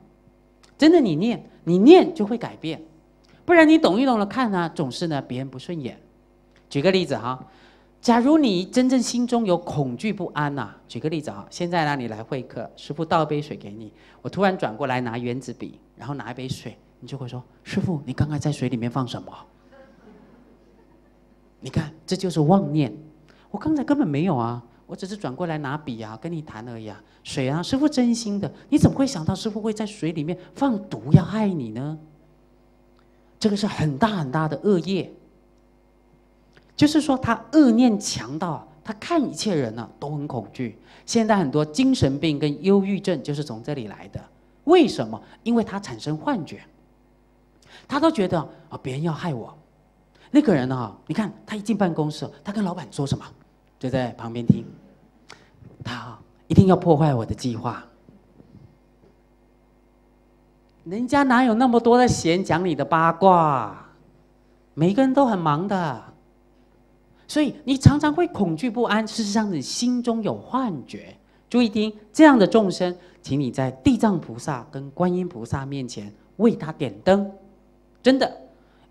真的，你念，你念就会改变，不然你懂一懂了看呢，总是呢别人不顺眼。举个例子哈，假如你真正心中有恐惧不安呐，举个例子哈，现在呢你来会客，师傅倒杯水给你，我突然转过来拿圆子笔，然后拿一杯水，你就会说：师傅，你刚刚在水里面放什么？你看，这就是妄念，我刚才根本没有啊。我只是转过来拿笔啊，跟你谈而已啊。水啊，师傅真心的，你怎么会想到师傅会在水里面放毒要害你呢？这个是很大很大的恶业，就是说他恶念强到他看一切人呢都很恐惧。现在很多精神病跟忧郁症就是从这里来的。为什么？因为他产生幻觉，他都觉得啊别人要害我。那个人呢，你看他一进办公室，他跟老板说什么？就在旁边听，他一定要破坏我的计划。人家哪有那么多的闲讲你的八卦？每个人都很忙的，所以你常常会恐惧不安。事实上，你心中有幻觉。注意听，这样的众生，请你在地藏菩萨跟观音菩萨面前为他点灯。真的，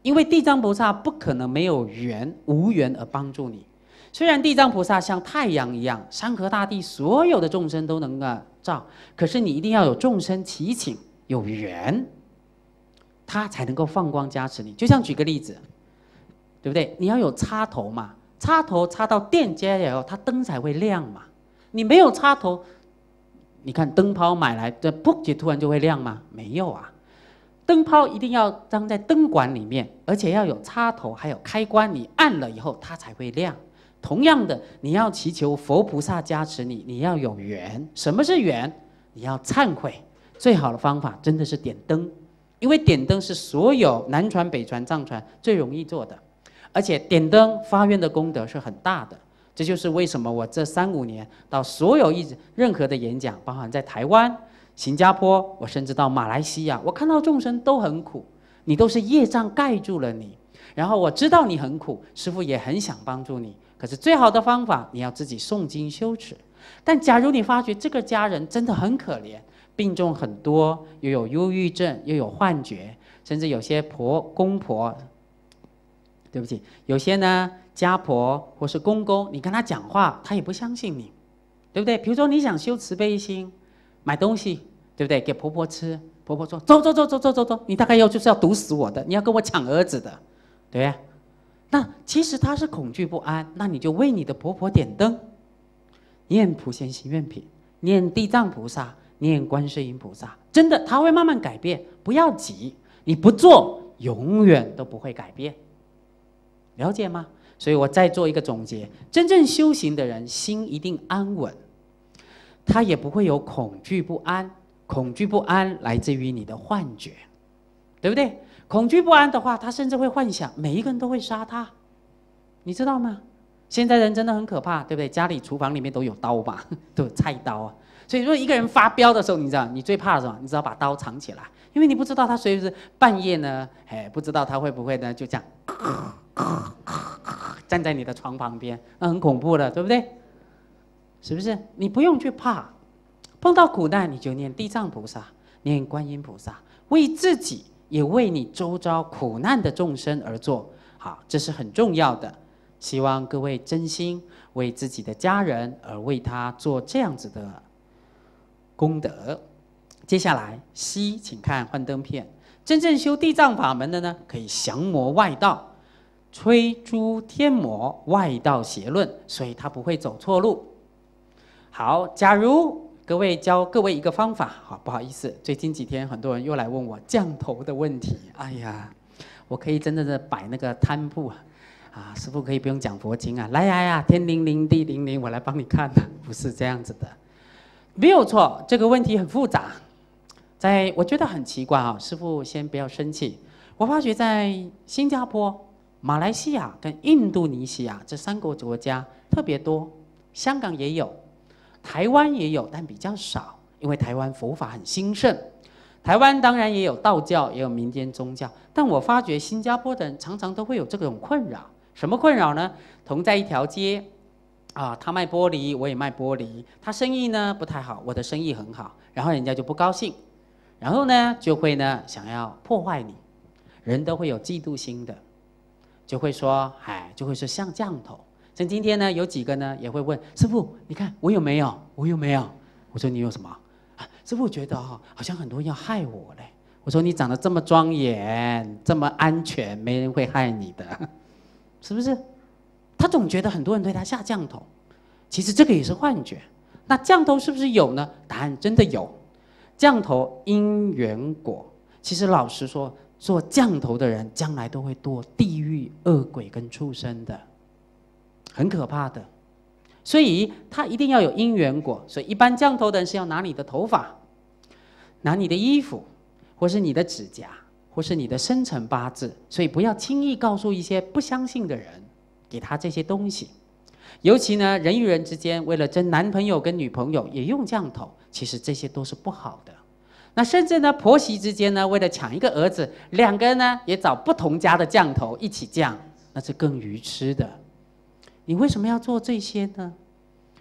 因为地藏菩萨不可能没有缘无缘而帮助你。虽然地藏菩萨像太阳一样，山河大地所有的众生都能够照，可是你一定要有众生祈请，有缘，他才能够放光加持你。就像举个例子，对不对？你要有插头嘛，插头插到电接以后，它灯才会亮嘛。你没有插头，你看灯泡买来的，噗就突然就会亮吗？没有啊。灯泡一定要装在灯管里面，而且要有插头，还有开关，你按了以后它才会亮。同样的，你要祈求佛菩萨加持你，你要有缘。什么是缘？你要忏悔。最好的方法真的是点灯，因为点灯是所有南传、北传、藏传最容易做的，而且点灯发愿的功德是很大的。这就是为什么我这三五年到所有一任何的演讲，包含在台湾、新加坡，我甚至到马来西亚，我看到众生都很苦，你都是业障盖住了你。然后我知道你很苦，师父也很想帮助你。可是最好的方法，你要自己诵经修持。但假如你发觉这个家人真的很可怜，病重很多，又有忧郁症，又有幻觉，甚至有些婆公婆，对不起，有些呢家婆或是公公，你跟他讲话，他也不相信你，对不对？比如说你想修慈悲心，买东西，对不对？给婆婆吃，婆婆说走走走走走走走，你大概要就是要毒死我的，你要跟我抢儿子的，对呀？那其实他是恐惧不安，那你就为你的婆婆点灯，念普贤行愿品，念地藏菩萨，念观世音菩萨，真的他会慢慢改变。不要急，你不做永远都不会改变。了解吗？所以我再做一个总结：真正修行的人，心一定安稳，他也不会有恐惧不安。恐惧不安来自于你的幻觉，对不对？恐惧不安的话，他甚至会幻想每一个人都会杀他，你知道吗？现在人真的很可怕，对不对？家里厨房里面都有刀吧，都有菜刀啊。所以，如果一个人发飙的时候，你知道你最怕什么？你知道把刀藏起来，因为你不知道他随时半夜呢，哎，不知道他会不会呢，就这样 站在你的床旁边，那很恐怖的，对不对？是不是？你不用去怕。碰到苦难，你就念地藏菩萨，念观音菩萨，为自己也为你周遭苦难的众生而做，好，这是很重要的。希望各位真心为自己的家人而为他做这样子的功德。接下来，西，请看幻灯片。真正修地藏法门的呢，可以降魔外道，吹诸天魔外道邪论，所以他不会走错路。好，假如。各位教各位一个方法，好不好意思？最近几天很多人又来问我降头的问题。哎呀，我可以真正的摆那个摊铺啊，啊，师傅可以不用讲佛经啊，来呀呀，天灵灵地灵灵，我来帮你看。不是这样子的，没有错，这个问题很复杂，在我觉得很奇怪啊，师傅先不要生气。我发觉在新加坡、马来西亚跟印度尼西亚这三个国家特别多，香港也有。台湾也有，但比较少，因为台湾佛法很兴盛。台湾当然也有道教，也有民间宗教，但我发觉新加坡的人常常都会有这种困扰。什么困扰呢？同在一条街，啊，他卖玻璃，我也卖玻璃，他生意呢不太好，我的生意很好，然后人家就不高兴，然后呢就会呢想要破坏你，人都会有嫉妒心的，就会说，哎，就会说像降头。像今天呢，有几个呢也会问师傅，你看我有没有？我有没有？我说你有什么？啊师傅觉得哈，好像很多人要害我嘞。我说你长得这么庄严，这么安全，没人会害你的，是不是？他总觉得很多人对他下降头，其实这个也是幻觉。那降头是不是有呢？答案真的有。降头因缘果，其实老实说，做降头的人将来都会堕地狱、恶鬼跟畜生的。很可怕的，所以他一定要有因缘果。所以一般降头的人是要拿你的头发，拿你的衣服，或是你的指甲，或是你的生辰八字。所以不要轻易告诉一些不相信的人，给他这些东西。尤其呢，人与人之间为了争男朋友跟女朋友也用降头，其实这些都是不好的。那甚至呢，婆媳之间呢，为了抢一个儿子，两个人呢也找不同家的降头一起降，那是更愚痴的。你为什么要做这些呢？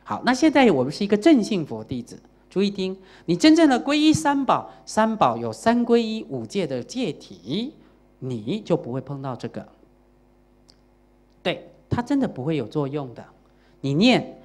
好，那现在我们是一个正信佛弟子，注意听，你真正的皈依三宝，三宝有三皈依五戒的戒体，你就不会碰到这个。对，它真的不会有作用的。你念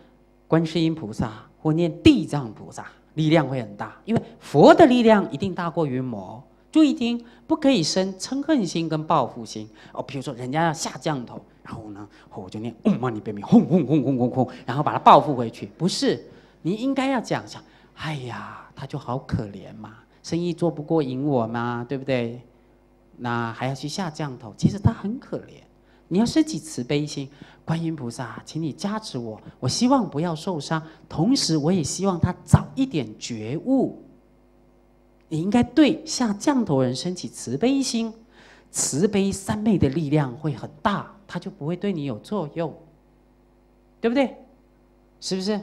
观世音菩萨或念地藏菩萨，力量会很大，因为佛的力量一定大过于魔。注意听，不可以生嗔恨心跟报复心哦。比如说，人家要下降头。然后呢，我就念嗡嘛呢叭咪，轰轰轰轰轰轰，然后把它报复回去。不是，你应该要讲讲，哎呀，他就好可怜嘛，生意做不过赢我嘛，对不对？那还要去下降头，其实他很可怜。你要升起慈悲心，观音菩萨，请你加持我，我希望不要受伤，同时我也希望他早一点觉悟。你应该对下降头人升起慈悲心，慈悲三昧的力量会很大。他就不会对你有作用，对不对？是不是？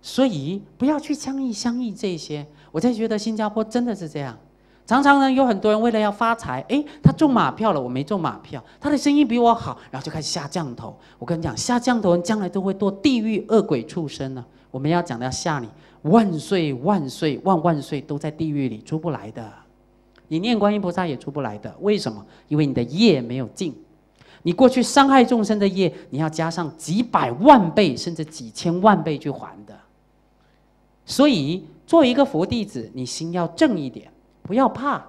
所以不要去相议相议这些。我才觉得新加坡真的是这样，常常呢有很多人为了要发财，哎，他中马票了，我没中马票，他的生意比我好，然后就开始下降头。我跟你讲，下降头人将来都会堕地狱恶鬼畜生呢。我们要讲的要吓你，万岁万岁万万岁都在地狱里出不来的，你念观音菩萨也出不来的。为什么？因为你的业没有尽。你过去伤害众生的业，你要加上几百万倍甚至几千万倍去还的。所以，作为一个佛弟子，你心要正一点，不要怕，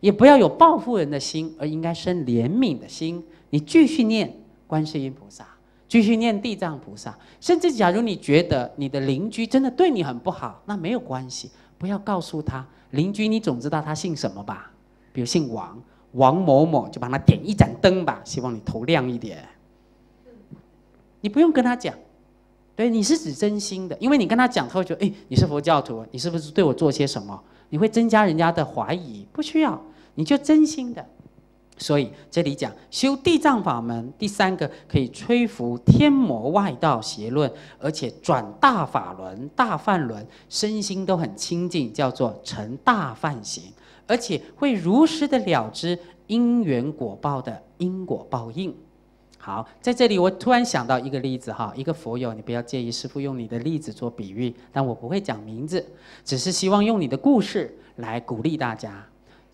也不要有报复人的心，而应该生怜悯的心。你继续念观世音菩萨，继续念地藏菩萨，甚至假如你觉得你的邻居真的对你很不好，那没有关系，不要告诉他。邻居，你总知道他姓什么吧？比如姓王。王某某，就帮他点一盏灯吧，希望你头亮一点。你不用跟他讲，对，你是指真心的，因为你跟他讲，他会觉得，哎，你是佛教徒，你是不是对我做些什么？你会增加人家的怀疑，不需要，你就真心的。所以这里讲修地藏法门，第三个可以吹拂天魔外道邪论，而且转大法轮、大梵轮，身心都很清净，叫做成大梵行，而且会如实的了知因缘果报的因果报应。好，在这里我突然想到一个例子哈，一个佛友，你不要介意师父用你的例子做比喻，但我不会讲名字，只是希望用你的故事来鼓励大家。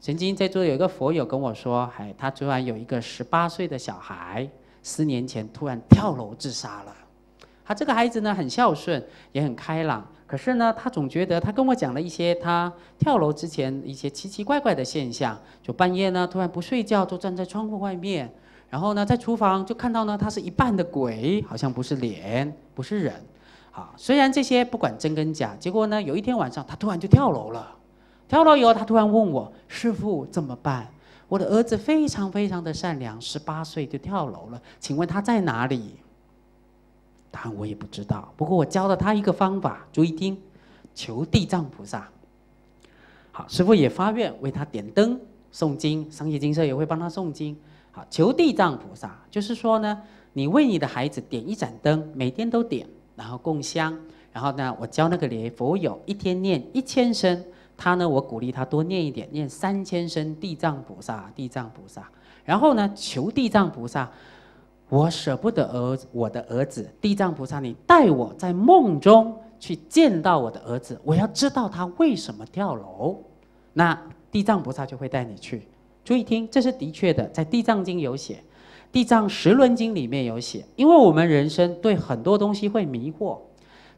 曾经在座有一个佛友跟我说，哎，他昨晚有一个十八岁的小孩，四年前突然跳楼自杀了。他这个孩子呢很孝顺，也很开朗，可是呢，他总觉得他跟我讲了一些他跳楼之前一些奇奇怪怪的现象，就半夜呢突然不睡觉，就站在窗户外面，然后呢在厨房就看到呢他是一半的鬼，好像不是脸，不是人。好，虽然这些不管真跟假，结果呢有一天晚上他突然就跳楼了。跳楼以后，他突然问我：“师傅怎么办？我的儿子非常非常的善良，十八岁就跳楼了，请问他在哪里？”答案我也不知道。不过我教了他一个方法，注意听：求地藏菩萨。好，师傅也发愿为他点灯、诵经，商业金社也会帮他诵经。好，求地藏菩萨，就是说呢，你为你的孩子点一盏灯，每天都点，然后供香，然后呢，我教那个连佛友一天念一千声。他呢，我鼓励他多念一点，念三千声地藏菩萨，地藏菩萨。然后呢，求地藏菩萨，我舍不得儿我的儿子，地藏菩萨，你带我在梦中去见到我的儿子，我要知道他为什么跳楼。那地藏菩萨就会带你去。注意听，这是的确的，在地藏经有写，地藏十轮经里面有写。因为我们人生对很多东西会迷惑，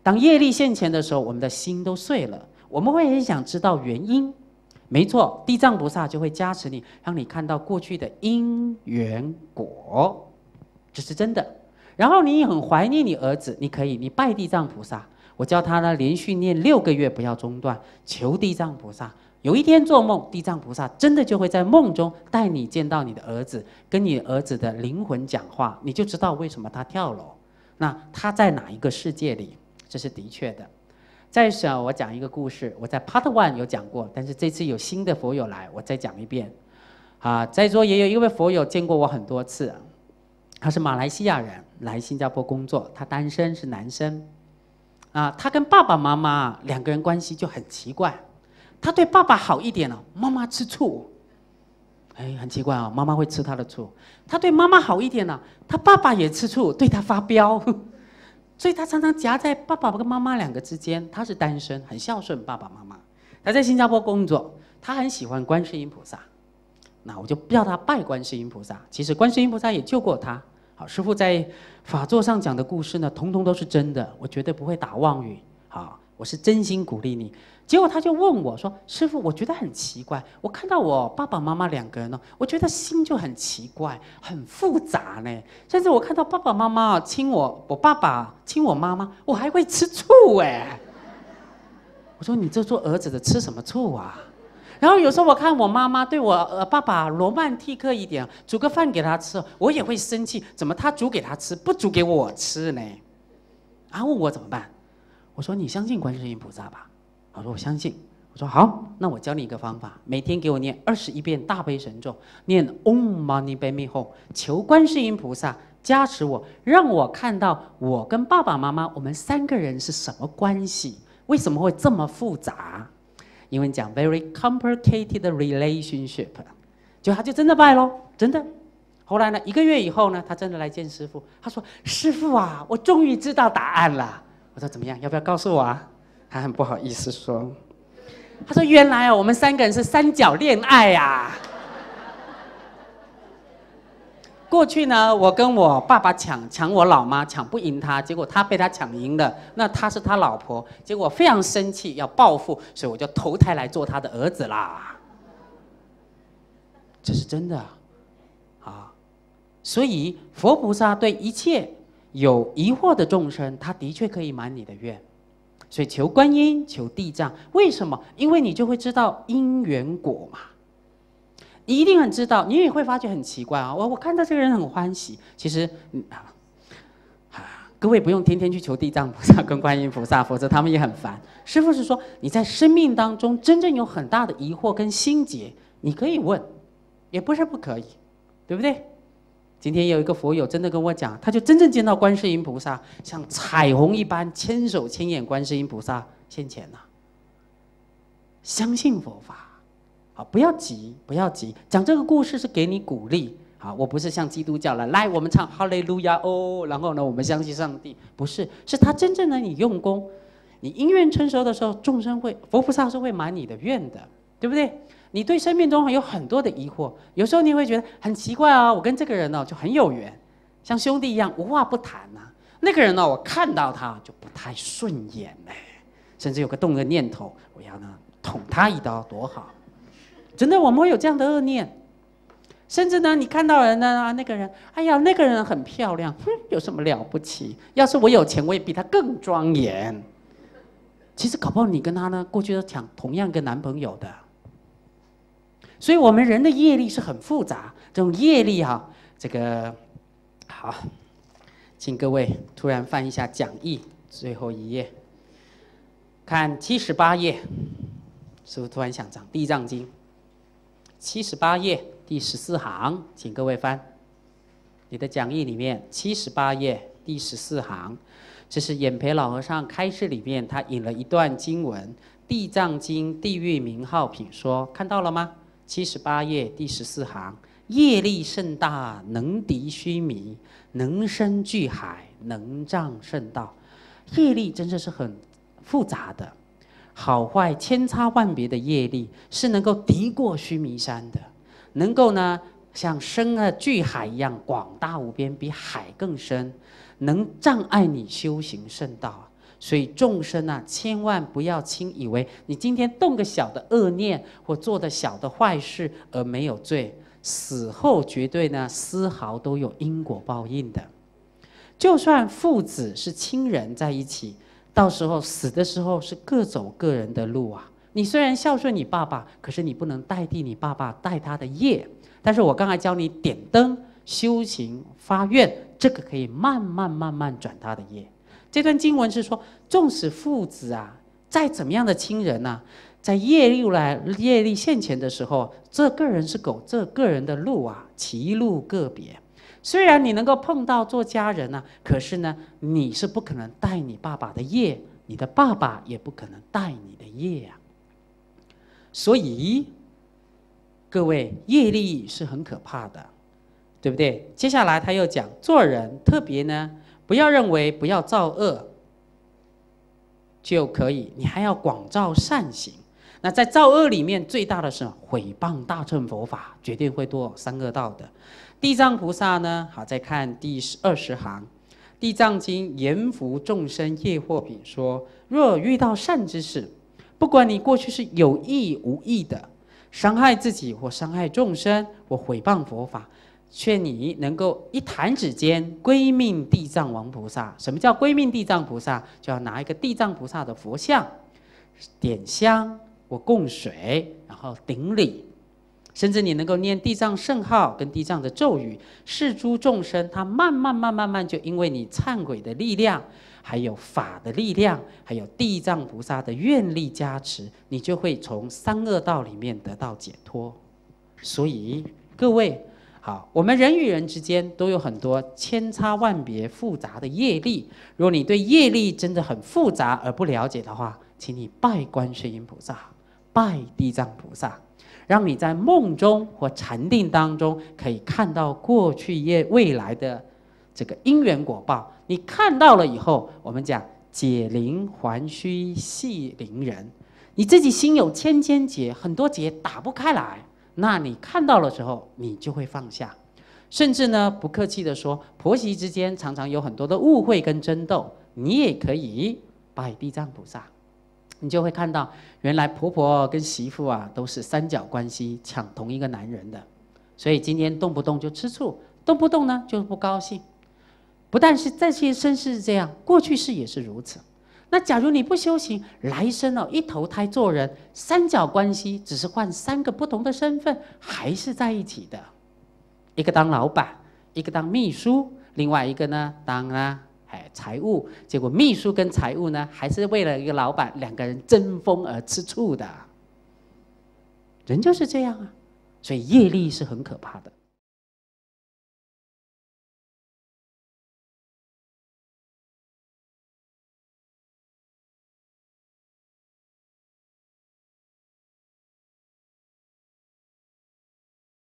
当业力现前的时候，我们的心都碎了。我们会很想知道原因，没错，地藏菩萨就会加持你，让你看到过去的因缘果，这是真的。然后你很怀念你儿子，你可以你拜地藏菩萨，我叫他呢连续念六个月不要中断，求地藏菩萨。有一天做梦，地藏菩萨真的就会在梦中带你见到你的儿子，跟你儿子的灵魂讲话，你就知道为什么他跳楼，那他在哪一个世界里？这是的确的。再想我讲一个故事，我在 Part One 有讲过，但是这次有新的佛友来，我再讲一遍。啊，在座也有一位佛友见过我很多次，他是马来西亚人，来新加坡工作，他单身是男生。啊，他跟爸爸妈妈两个人关系就很奇怪，他对爸爸好一点了，妈妈吃醋。哎，很奇怪啊，妈妈会吃他的醋。他对妈妈好一点了，他爸爸也吃醋，对他发飙。所以他常常夹在爸爸跟妈妈两个之间。他是单身，很孝顺爸爸妈妈。他在新加坡工作，他很喜欢观世音菩萨。那我就叫他拜观世音菩萨。其实观世音菩萨也救过他。好，师傅在法座上讲的故事呢，通通都是真的，我绝对不会打妄语。好，我是真心鼓励你。结果他就问我说：“师傅，我觉得很奇怪，我看到我爸爸妈妈两个人呢，我觉得心就很奇怪，很复杂呢。甚至我看到爸爸妈妈亲我，我爸爸亲我妈妈，我还会吃醋哎。我说你这做儿子的吃什么醋啊？然后有时候我看我妈妈对我呃爸爸罗曼蒂克一点，煮个饭给他吃，我也会生气，怎么他煮给他吃，不煮给我吃呢？啊，问我怎么办？我说你相信观世音菩萨吧。”我说我相信，我说好，那我教你一个方法，每天给我念二十一遍大悲神咒，念 Om Mani Padme Hum，求观世音菩萨加持我，让我看到我跟爸爸妈妈我们三个人是什么关系，为什么会这么复杂？因为讲 very complicated relationship，就他就真的拜喽，真的。后来呢，一个月以后呢，他真的来见师傅，他说：“师傅啊，我终于知道答案了。”我说：“怎么样？要不要告诉我啊？”他很不好意思说：“他说原来啊，我们三个人是三角恋爱呀。过去呢，我跟我爸爸抢抢我老妈，抢不赢他，结果他被他抢赢了。那他是他老婆，结果非常生气，要报复，所以我就投胎来做他的儿子啦。这是真的啊！所以佛菩萨对一切有疑惑的众生，他的确可以满你的愿。”所以求观音，求地藏，为什么？因为你就会知道因缘果嘛。你一定很知道，你也会发觉很奇怪啊。我我看到这个人很欢喜，其实啊，各位不用天天去求地藏菩萨跟观音菩萨，否则他们也很烦。师傅是说，你在生命当中真正有很大的疑惑跟心结，你可以问，也不是不可以，对不对？今天有一个佛友真的跟我讲，他就真正见到观世音菩萨，像彩虹一般，千手千眼观世音菩萨现前了。相信佛法，啊，不要急，不要急。讲这个故事是给你鼓励，啊，我不是像基督教了，来我们唱哈利路亚哦，然后呢，我们相信上帝，不是，是他真正的你用功，你因缘成熟的时候，众生会佛菩萨是会满你的愿的，对不对？你对生命中有很多的疑惑，有时候你会觉得很奇怪啊，我跟这个人呢就很有缘，像兄弟一样无话不谈呐。那个人呢，我看到他就不太顺眼嘞，甚至有个动的念头，我要呢。捅他一刀多好，真的我们会有这样的恶念，甚至呢，你看到人呢，那个人，哎呀，那个人很漂亮，哼，有什么了不起？要是我有钱，我也比他更庄严。其实搞不好你跟他呢，过去都抢同样一个男朋友的。所以，我们人的业力是很复杂，这种业力哈，这个好，请各位突然翻一下讲义最后一页，看七十八页。是不是突然想讲《地藏经》七十八页第十四行，请各位翻你的讲义里面七十八页第十四行，这是眼培老和尚开示里面他引了一段经文，《地藏经》地狱名号品说，看到了吗？七十八页第十四行，业力甚大，能敌须弥，能生巨海，能障圣道。业力真的是很复杂的。好坏千差万别的业力是能够敌过须弥山的，能够呢像深了巨海一样广大无边，比海更深，能障碍你修行圣道。所以众生啊，千万不要轻以为你今天动个小的恶念或做的小的坏事而没有罪，死后绝对呢丝毫都有因果报应的。就算父子是亲人在一起。到时候死的时候是各走各人的路啊！你虽然孝顺你爸爸，可是你不能代替你爸爸带他的业。但是我刚才教你点灯、修行、发愿，这个可以慢慢慢慢转他的业。这段经文是说，纵使父子啊，再怎么样的亲人呐，在业力来业力现前的时候，这个人是狗，这个人的路啊，歧路个别。虽然你能够碰到做家人呢，可是呢，你是不可能带你爸爸的业，你的爸爸也不可能带你的业啊。所以，各位业力是很可怕的，对不对？接下来他又讲做人特别呢，不要认为不要造恶就可以，你还要广造善行。那在造恶里面，最大的是毁谤大乘佛法，绝对会堕三恶道的。地藏菩萨呢？好，再看第二十行，《地藏经》严福众生业惑品说：若遇到善之事，不管你过去是有意无意的伤害自己，或伤害众生，或毁谤佛法，劝你能够一弹指间归命地藏王菩萨。什么叫归命地藏菩萨？就要拿一个地藏菩萨的佛像，点香我供水，然后顶礼。甚至你能够念地藏圣号跟地藏的咒语，是诸众生，他慢慢慢慢慢就因为你忏悔的力量，还有法的力量，还有地藏菩萨的愿力加持，你就会从三恶道里面得到解脱。所以各位，好，我们人与人之间都有很多千差万别、复杂的业力。如果你对业力真的很复杂而不了解的话，请你拜观世音菩萨，拜地藏菩萨。让你在梦中或禅定当中可以看到过去业未来的这个因缘果报。你看到了以后，我们讲解铃还须系铃人。你自己心有千千结，很多结打不开来，那你看到了之后，你就会放下。甚至呢，不客气的说，婆媳之间常常有很多的误会跟争斗，你也可以拜地藏菩萨。你就会看到，原来婆婆跟媳妇啊都是三角关系，抢同一个男人的，所以今天动不动就吃醋，动不动呢就不高兴。不但是这些身世这样，过去世也是如此。那假如你不修行，来生哦一投胎做人，三角关系只是换三个不同的身份，还是在一起的。一个当老板，一个当秘书，另外一个呢当啊哎财务。结果秘书跟财务呢，还是为了一个老板，两个人争风而吃醋的。人就是这样啊，所以业力是很可怕的。